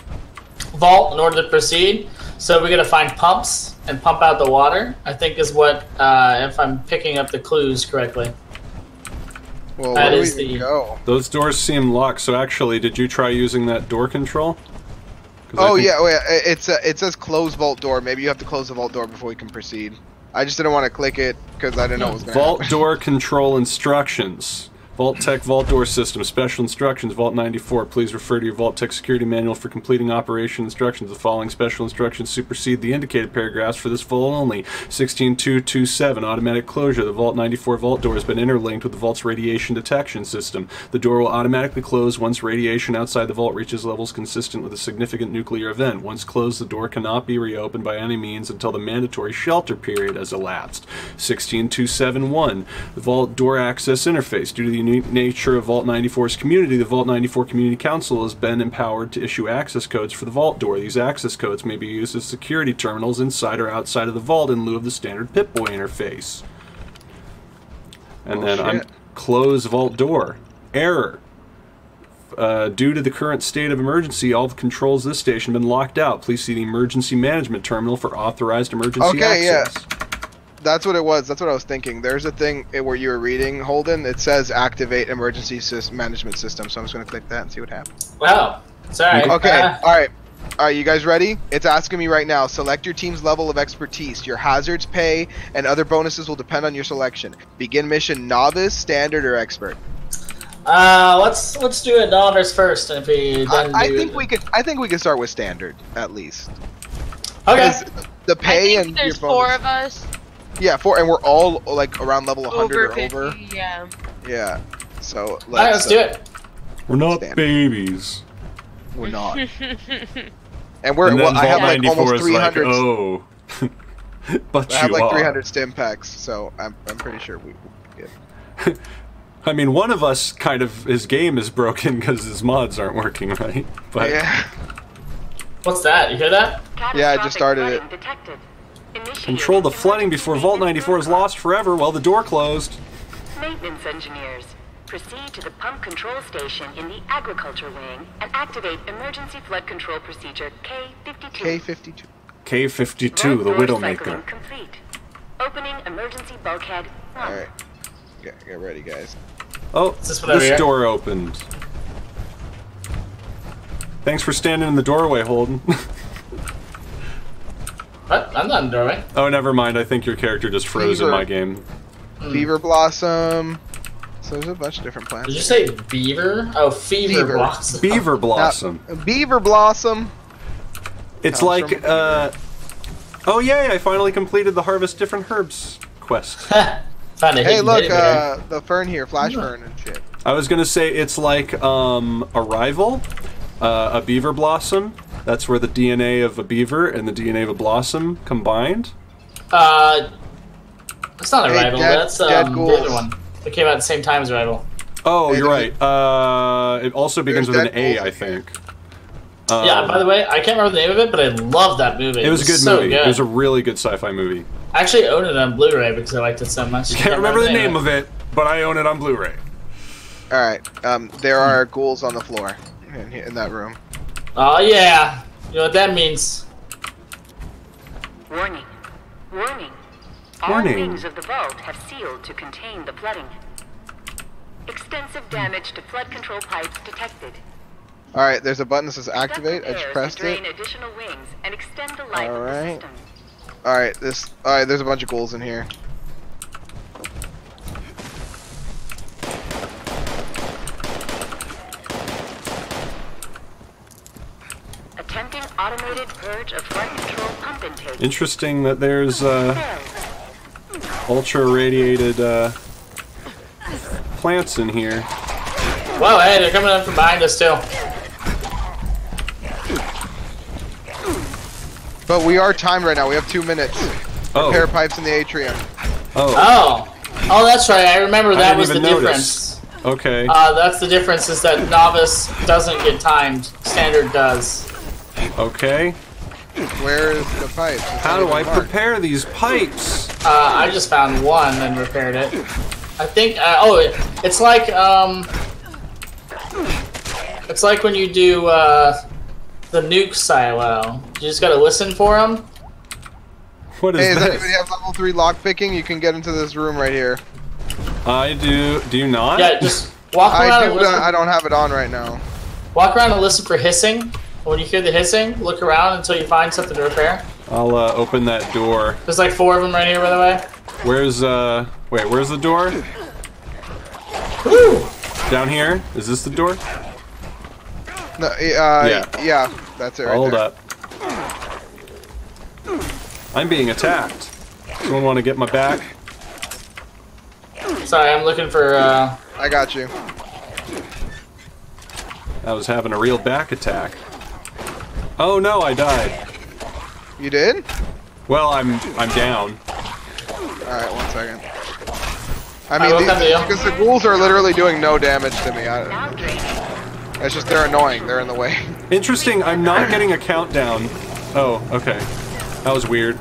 vault in order to proceed. So we're gonna find pumps and pump out the water. I think is what, uh, if I'm picking up the clues correctly. Well, that where do we the- go? Those doors seem locked, so actually, did you try using that door control? 'Cause I Oh think- yeah, wait, it- it's uh, it says close vault door. Maybe you have to close the vault door before we can proceed. I just didn't want to click it because I didn't know what was going to Vault happen. door control instructions. Vault-Tec Vault Door System. Special instructions. Vault 94. Please refer to your Vault-Tec security manual for completing operation instructions. The following special instructions supersede the indicated paragraphs for this vault only. 16227. Automatic closure. The Vault 94 vault door has been interlinked with the vault's radiation detection system. The door will automatically close once radiation outside the vault reaches levels consistent with a significant nuclear event. Once closed, the door cannot be reopened by any means until the mandatory shelter period has elapsed. 16271. The Vault Door Access Interface. Due to the unique nature of Vault 94's community, the Vault 94 Community Council has been empowered to issue access codes for the Vault Door. These access codes may be used as security terminals inside or outside of the vault in lieu of the standard Pip-Boy interface. And Oh, then I'm close Vault Door. Error. Uh, due to the current state of emergency, all the controls of this station have been locked out. Please see the emergency management terminal for authorized emergency Okay, yeah. Access. That's what it was. That's what I was thinking. There's a thing where you were reading, Holden. It says activate emergency sys- management system. So I'm just gonna click that and see what happens. Wow. Sorry. Okay. Uh, All right. All right, you guys ready? It's asking me right now. Select your team's level of expertise. Your hazards, pay, and other bonuses will depend on your selection. Begin mission: novice, standard, or expert. uh, let's let's do it novice first, and if we I, then I do think we could. I think we could start with standard at least. Okay. 'Cause The pay I pay think and there's your four of us. Yeah, four, and we're all like around level 100 Over or 50, over. yeah. Yeah. So let's, All right, let's do uh, it. We're not Standard. babies. We're not. And we're and well, I have like 94 almost is like, 300. oh. but I have like are. 300 stim packs, so I'm I'm pretty sure we. we get. I mean, one of us kind of his game is broken because his mods aren't working right. But Yeah. What's that? You hear that? Yeah, I just started it. Detected. Initiating control the flooding before Vault 94 is lost forever while the door closed. Maintenance engineers. Proceed to the pump control station in the agriculture wing and activate emergency flood control procedure K52. K52. K52, the Vault Widowmaker. Complete. Opening emergency bulkhead. one. All right. Get, get ready, guys. Oh, this this door opened. Thanks for standing in the doorway, Holden. What? I'm not in the doorway. oh, never mind. I think your character just froze in my game. Beaver blossom. So there's a bunch of different plants. Did you say beaver? Oh, fever Fever. blossom. Beaver Blossom. Now, beaver blossom. It's comes like, uh. Oh, yay, I finally completed the Harvest Different Herbs quest. Found Hey, look, uh, the fern here, flash fern and shit. I was gonna say it's like um, Arrival, uh, a beaver blossom. That's where the DNA of a beaver and the DNA of a blossom combined. Uh, it's not Hey, Arrival. dead- that's dead um, the ghouls. other one. It came out at the same time as Arrival. Oh, Hey, you're right. Uh, it also begins with an dead A, ghouls I in here. think. Um, yeah. By the way, I can't remember the name of it, but I love that movie. it was a good so movie. Good. It was a really good sci-fi movie. I actually own it on Blu-ray because I liked it so much. Can't remember the name of it, but I own it on Blu-ray. All right. Um, there are ghouls on the floor in, in that room. Oh yeah, you know what that means. Warning. Warning. All Warning. wings of the vault have sealed to contain the flooding. Extensive damage to flood control pipes detected. All right. There's a button that says activate. I just repairs pressed to drain it. additional wings and extend the life of the Alright. system. All right. This. All right. There's a bunch of ghouls in here. Attempting automated purge of flood control pump intake. Interesting that there's uh, ultra radiated uh, plants in here. Wow, hey, they're coming up from behind us too. But we are timed right now. We have two minutes. Oh, Repair pipes in the atrium. oh, Oh, Oh, that's right. I remember that didn't was the even difference. Okay. Uh, that's the difference is that novice doesn't get timed. Standard does. Okay. Where is the pipe? It's How do I marked. prepare these pipes? Uh, I just found one and repaired it. I think. Uh, oh, it's like um. It's like when you do uh, the nuke silo. You just gotta listen for them. What is Hey, does this? anybody have level three lock picking? You can get into this room right here. I do. Do you not? Yeah, just walk around I and do. listen. Not, I don't have it on right now. Walk around and listen for hissing. When you hear the hissing, look around until you find something to repair. I'll uh, open that door. There's like four of them right here, by the way. Where's uh? Wait, where's the door? Down here. Is this the door? No, uh, Yeah. yeah. that's it right Hold there. up. I'm being attacked. Someone want to get my back? Sorry, I'm looking for. Uh, I got you. I was having a real back attack. Oh no, I died. You did? Well, I'm I'm down. All right, one second. I mean, we'll these- come because the ghouls are literally doing no damage to me. I, Now draining. it's just they're annoying. They're in the way. Interesting. I'm not getting a countdown. Oh, okay. That was weird.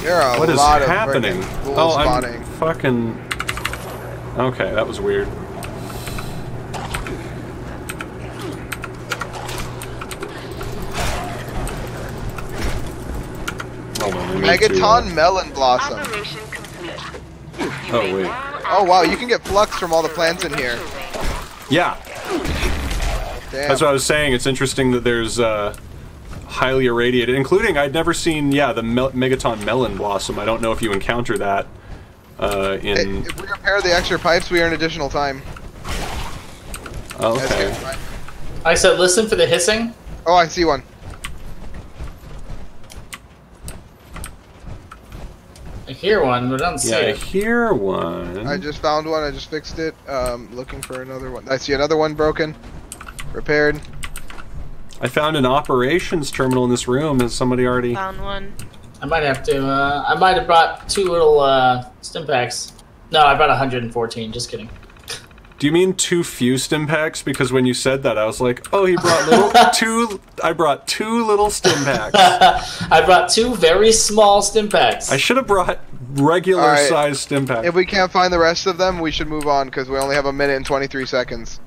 There are a What is lot of happening? frickin' ghoul Oh, spotting. I'm fucking. Okay, that was weird. Hold on, I need to, uh, Megaton Melon Blossom. Operation complete. You Oh, wait. Oh wow, you can get flux from all the plants in here. Yeah, Damn. that's what I was saying. It's interesting that there's uh, highly irradiated, including I'd never seen. Yeah, the Mel- Megaton melon blossom. I don't know if you encounter that uh, Hey, in. if we repair the extra pipes, we earn additional time. Oh, okay. I said, listen for the hissing. Oh, I see one. Hear one, but I don't see Yeah, I hear one. I just found one. I just fixed it. Um, looking for another one. I see another one broken. Repaired. I found an operations terminal in this room. Has somebody already? Found one. I might have to. Uh, I might have brought two little uh, stim packs. No, I brought 114. Just kidding. Do you mean two fused stim packs? Because when you said that, I was like, oh, he brought little two. I brought two little stim packs. I brought two very small stim packs. I should have brought regular All right. size stim packs. If we can't find the rest of them, we should move on because we only have a minute and 23 seconds.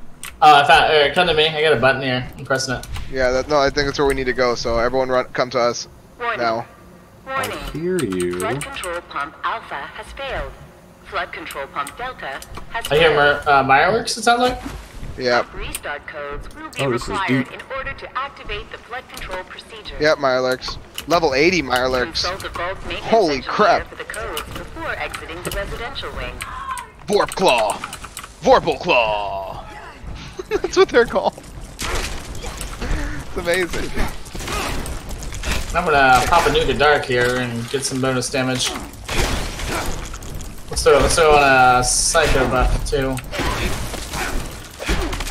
Oh, I found. Alright, come to me. I got a button here. I'm pressing it. Yeah, that, no, I think that's where we need to go. So everyone, run, come to us Warning. now. I hear you. Flood control pump Alpha has failed. Flood control pump Delta has I hear failed. Mer- uh, Fireworks. It sounds like. Yep. Restart codes will be Oh, this is required deep. in order to activate the flood control procedure. Yep, Mirelurks. Level 80 Mirelurks. Consult the vault maintenance Holy crap. for the codes before exiting the residential wing. Vorp Claw. Vorpal Claw. that's what they're called. it's amazing. I'm gonna pop a nuke at dark here and get some bonus damage. Let's throw, let's throw on a Psychobuff too.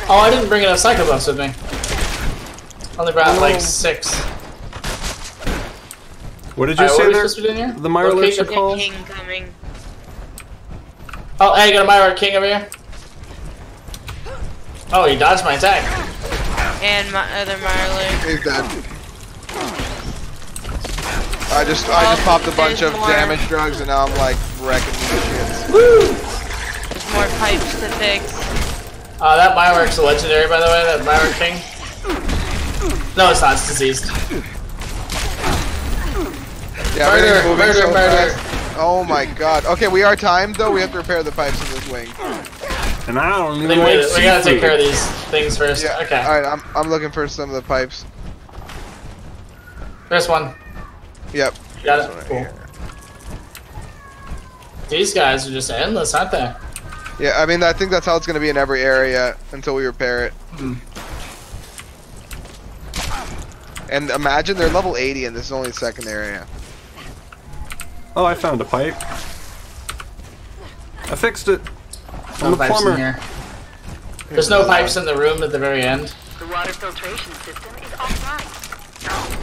Oh, I didn't bring enough Psychobuffs with me. Only brought Oh. like six. What did you Alright, what say are there? supposed to be doing here? The Mirelurks Locate- are called? King coming. Oh, hey, got a Myra King over here. Oh, he dodged my attack. And my other Marley. He's dead. I just I just Oh, popped a bunch of more. damage drugs and now I'm like wrecking these shits. There's more pipes to fix. Uh, that Mirelurk's a legendary, by the way, that Mirelurk King. No, it's not, it's diseased. Yeah, Murder, moving murder, so murder. fast. Oh my god. Okay, we are timed though. We have to repair the pipes in this wing. And I don't I even think like we, we gotta take care of these things first. Yeah. Okay, All right, I'm I'm looking for some of the pipes. there's one. Yep. Got This it. right Cool. here. These guys are just endless, aren't they? Yeah, I mean I think that's how it's gonna be in every area until we repair it. Hmm. And imagine they're level 80 and this is only the second area. Oh, I found a pipe. I fixed it. No I'm a pipes in plumber. here. There's no pipes in the room at the very end. The water filtration system is offline.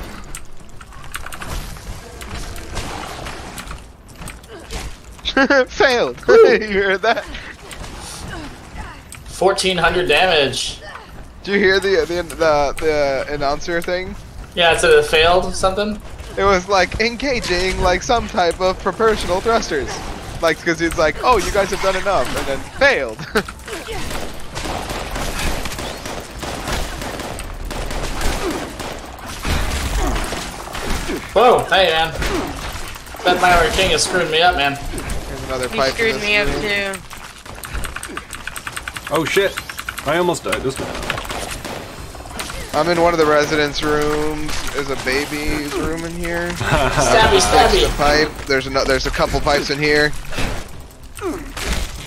Failed. you heard that? 1400 damage. Do you hear the the the, the announcer thing? Yeah, it said it failed something. It was like engaging like some type of proportional thrusters. Like, because it's like, oh, you guys have done enough, and then failed. Whoa, hey man. That Myra King is screwing me up, man. Here's another You pipe. in screwed me up room. too. Oh shit! I almost died just now. I'm in one of the residence rooms. There's a baby's room in here. Stabby, There's a pipe. There's a there's a couple pipes in here.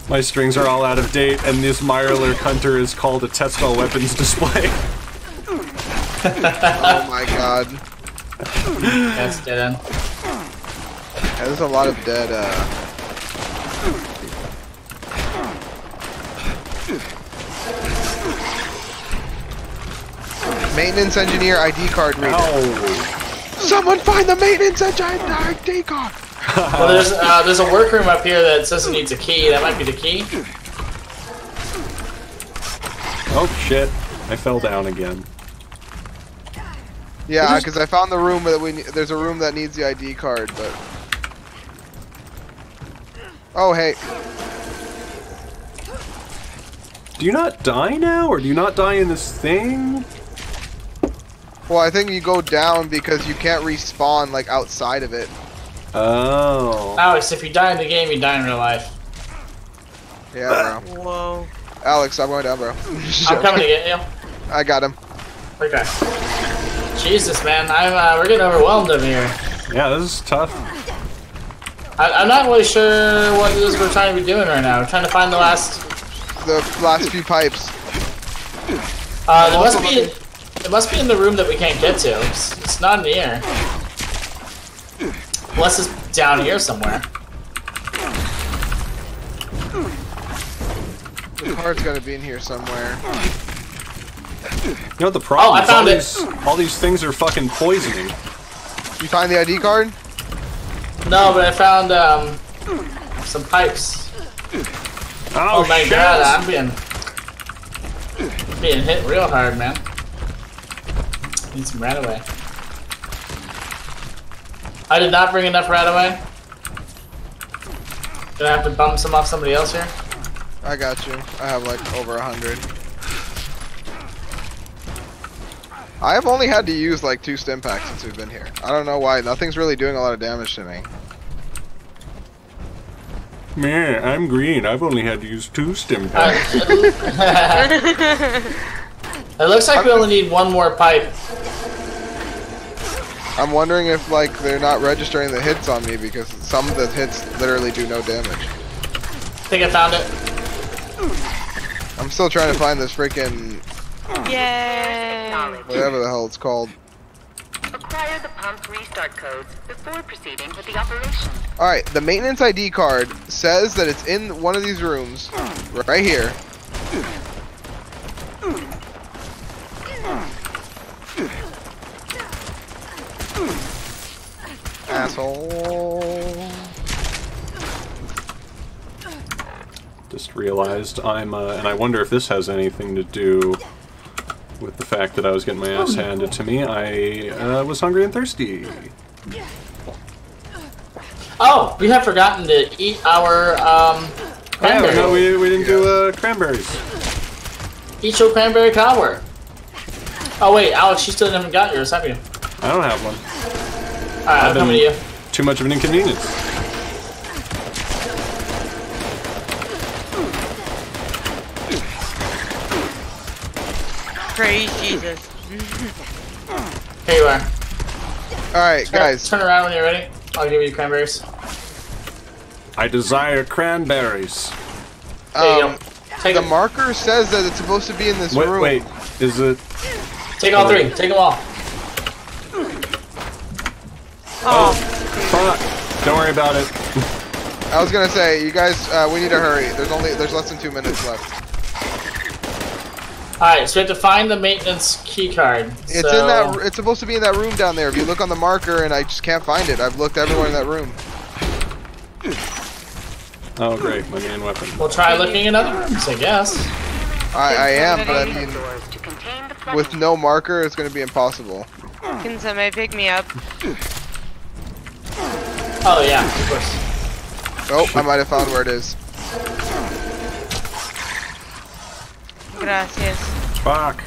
My strings are all out of date, and this Mirelurk Hunter is called a test all weapons display. Oh my god. Yes, get in. Yeah, there's a lot of dead. uh... Maintenance engineer ID card reader. Ow! Someone find the maintenance engineer ID card. Well, there's uh, there's a workroom up here that says it needs a key. That might be the key. Oh shit! I fell down again. Yeah, because I found the room that we. There's a room that needs the ID card, but. Oh hey, Do you not die now, or do you not die in this thing? Well I think you go down because you can't respawn like outside of it. Oh. Alex, if you die in the game, you die in real life. Yeah, bro. Whoa. Alex, I'm going down, bro. I'm coming to get you. I got him. Okay. Jesus, man, I'm uh, we're getting overwhelmed over here. Yeah, this is tough. I, I'm not really sure what it is we're trying to be doing right now. We're trying to find the last. The last few pipes. Uh, there must be. It must be in the room that we can't get to. It's, it's not in the air. Unless it's down here somewhere. The card's gotta be in here somewhere. You know what the problem Oh, I found all it. These, all these things are fucking poisoning. You find the ID card? No, but I found um, some pipes. Oh, Oh, my shit! god, I'm being being hit real hard, man. Need some RadAway. I did not bring enough RadAway. Gonna have to bump some off somebody else here. I got you. I have like over a hundred. I have only had to use like two stim packs since we've been here. I don't know why. Nothing's really doing a lot of damage to me. Man, I'm green. I've only had to use two stim packs. it looks like we only need one more pipe. I'm wondering if like they're not registering the hits on me because some of the hits literally do no damage. think I found it. I'm still trying to find this freaking Yay. Acknowledge. whatever the hell it's called. Acquire the pump restart codes before proceeding with the operation. Alright, the maintenance ID card says that it's in one of these rooms, right here. Asshole. Just realized I'm, uh, and I wonder if this has anything to do with the fact that I was getting my ass handed to me. I uh, was hungry and thirsty. Oh, we have forgotten to eat our um, Yeah, cranberry. no, we, we didn't do uh, cranberries. Eat your cranberry cobbler. Oh wait, Alex, you still haven't got yours, have you? I don't have one. Alright, I'm I've coming to you. Too much of an inconvenience. Praise Jesus. Here you are. Alright, guys. Turn around when you're ready. I'll give you cranberries. I desire cranberries. There you Um. Take the them. marker says that it's supposed to be in this Wait, room. wait, is it? Take all three. Take them all. Oh, Fuck! Don't worry about it. I was gonna say, you guys, uh, we need to hurry. There's only, there's less than two minutes left. Alright, so we have to find the maintenance key card. It's so, in that, it's supposed to be in that room down there. If you look on the marker and I just can't find it. I've looked everywhere in that room. Oh, great, my main weapon. We'll try looking in other rooms, I guess. I, I am, but I Somebody- mean, Doors to contain the with no marker, it's gonna be impossible. Can somebody pick me up? Oh yeah, of course. Oh, I might have found where it is. Gracias. Fuck.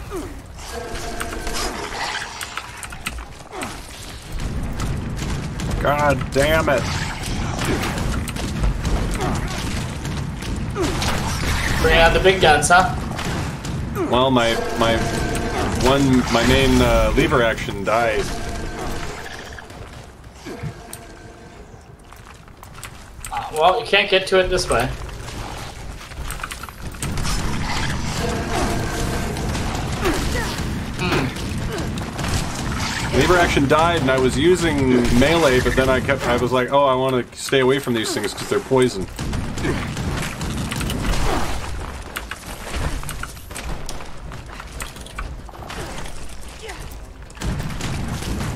God damn it. Bring out the big guns, huh? Well, my my one my main uh, lever action died. Well, you can't get to it this way. Lever action died, and I was using melee, but then I kept I was like, oh, I want to stay away from these things because they're poison.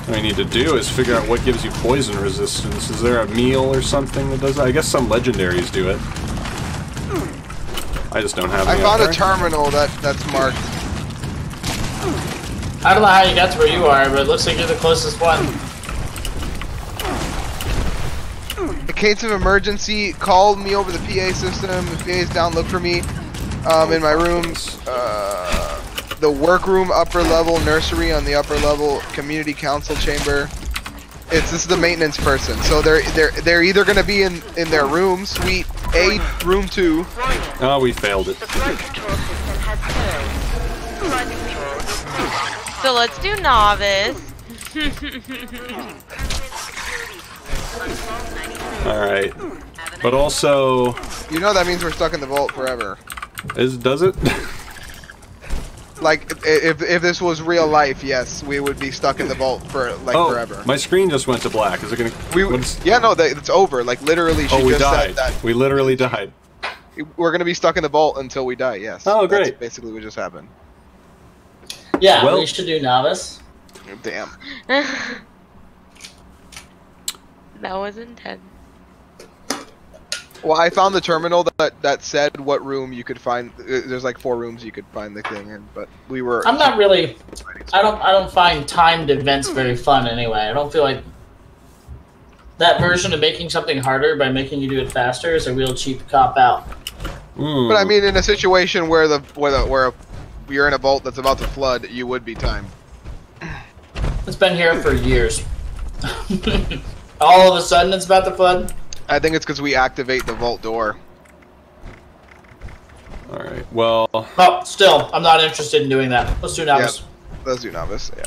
What I need to do is figure out what gives you poison resistance. Is there a meal or something that does that? I guess some legendaries do it. I just don't have I any found a terminal that that's marked. I don't know how you got to where you are, but it looks like you're the closest one. In case of emergency, call me over the PA system. The PA is down. Look for me um, in my rooms. Uh, the workroom, upper level, nursery on the upper level, community council chamber. It's this is the maintenance person, so they're they're they're either gonna be in in their room, suite A, room two. Oh, we failed it. The flood control system has failed. Flood control is no longer So let's do novice. All right, but also, You know that means we're stuck in the vault forever. is does it? Like if if this was real life, yes, we would be stuck in the vault for like oh, forever. my screen just went to black. Is it gonna? We what's- yeah no, that, it's over. Like literally, she oh, we just died. said that We literally died. we're gonna be stuck in the vault until we die. Yes. Oh, That's great. basically what just happened. Yeah, Well- we should do novice. Damn. that was intense. Well, I found the terminal that that said what room you could find. uh, There's like four rooms you could find the thing in, but we were. I'm not really. I don't. I don't find timed events very fun anyway. I don't feel like that version of making something harder by making you do it faster is a real cheap cop out. But I mean, in a situation where the where the where you're in a vault that's about to flood, you would be timed. It's been here for years. All of a sudden, it's about to flood. I think it's because we activate the vault door. All right. Well, Oh, still, I'm not interested in doing that. Let's do novice. Let's do novice. Yeah.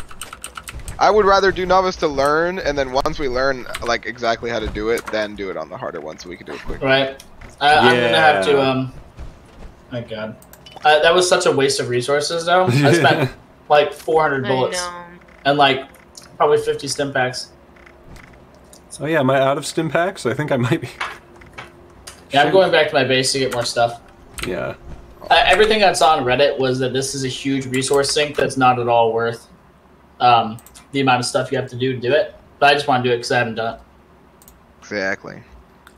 I would rather do novice to learn, and then once we learn like exactly how to do it, then do it on the harder one, so we can do it quicker. Right. I, I'm gonna have to. Yeah. Um. My God, uh, that was such a waste of resources, though. I spent like 400 bullets and like probably 50 stim packs. Oh yeah, am I out of stim packs? I think I might be. Yeah, I'm going back to my base to get more stuff. Yeah. Uh, everything I saw on Reddit was that this is a huge resource sink that's not at all worth um, the amount of stuff you have to do to do it. But I just want to do it because I haven't done it. Exactly.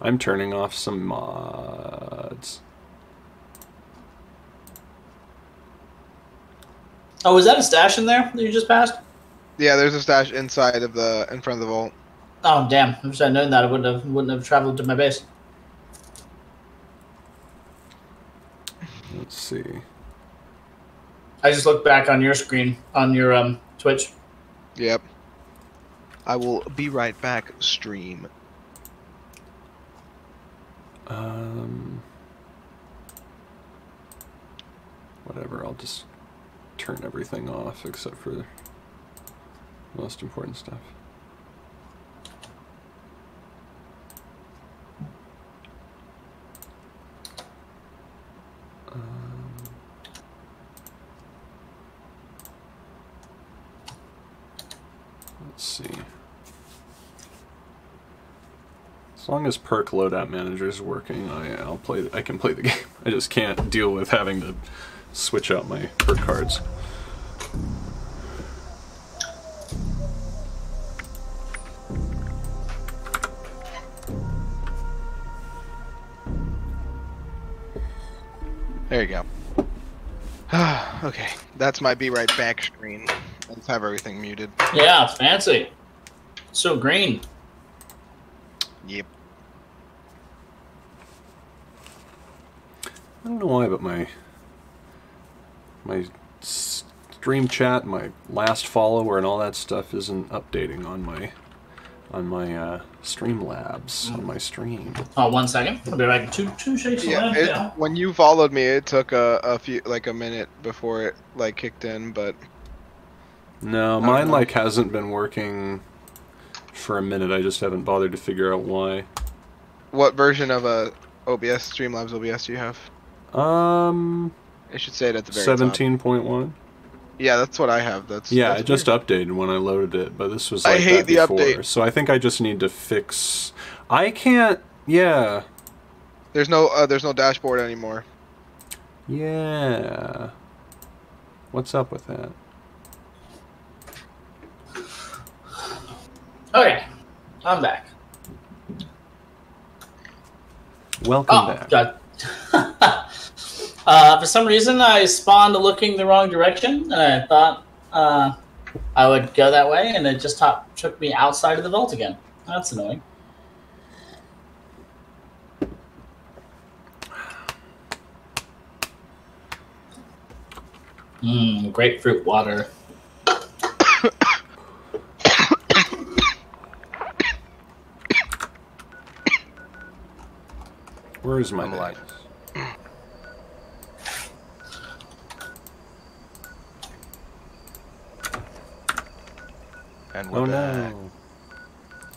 I'm turning off some mods. Oh, was that a stash in there that you just passed? Yeah, there's a stash inside of the in front of the vault. Oh, damn! If I'd known that, I wouldn't have wouldn't have traveled to my base. Let's see. I just looked back on your screen on your um Twitch. Yep. I will be right back. Stream. Um. Whatever. I'll just turn everything off except for the most important stuff. Um, Let's see. As long as perk loadout manager is working, I, I'll play. I can play the game. I just can't deal with having to switch out my perk cards. There you go. okay, that's my be right back screen. Let's have everything muted. Yeah, it's fancy. So green. Yep. I don't know why, but my my stream chat, my last follower, and all that stuff isn't updating on my on my uh, Streamlabs on my stream. Oh, one second. I'll be back in two two shakes. Yeah, it, yeah. When you followed me, it took a, a few like a minute before it like kicked in, but. No, mine like hasn't been working for a minute. I just haven't bothered to figure out why. What version of uh, a OBS Streamlabs OBS do you have? Um, I should say it at the very 17.1. Yeah, that's what I have. That's Yeah, that's it just weird. updated when I loaded it, but this was I hate that the before. update. So I think I just need to fix. I can't. Yeah, There's no uh, there's no dashboard anymore. yeah. What's up with that? Okay, I'm back. Welcome Oh, back. God. uh, for some reason, I spawned looking the wrong direction, and I thought uh, I would go that way, and it just took me outside of the vault again. That's annoying. Mmm, grapefruit water. Where is my I'm And we're Oh back. no.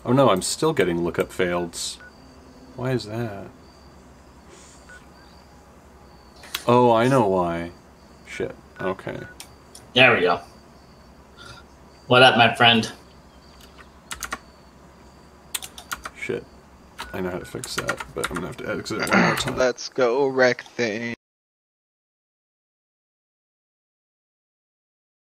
Oh no, I'm still getting lookup faileds. Why is that? Oh, I know why. Shit. Okay. There we go. What up, my friend? Shit. I know how to fix that, but I'm gonna have to exit it one more time. Let's go wreck things.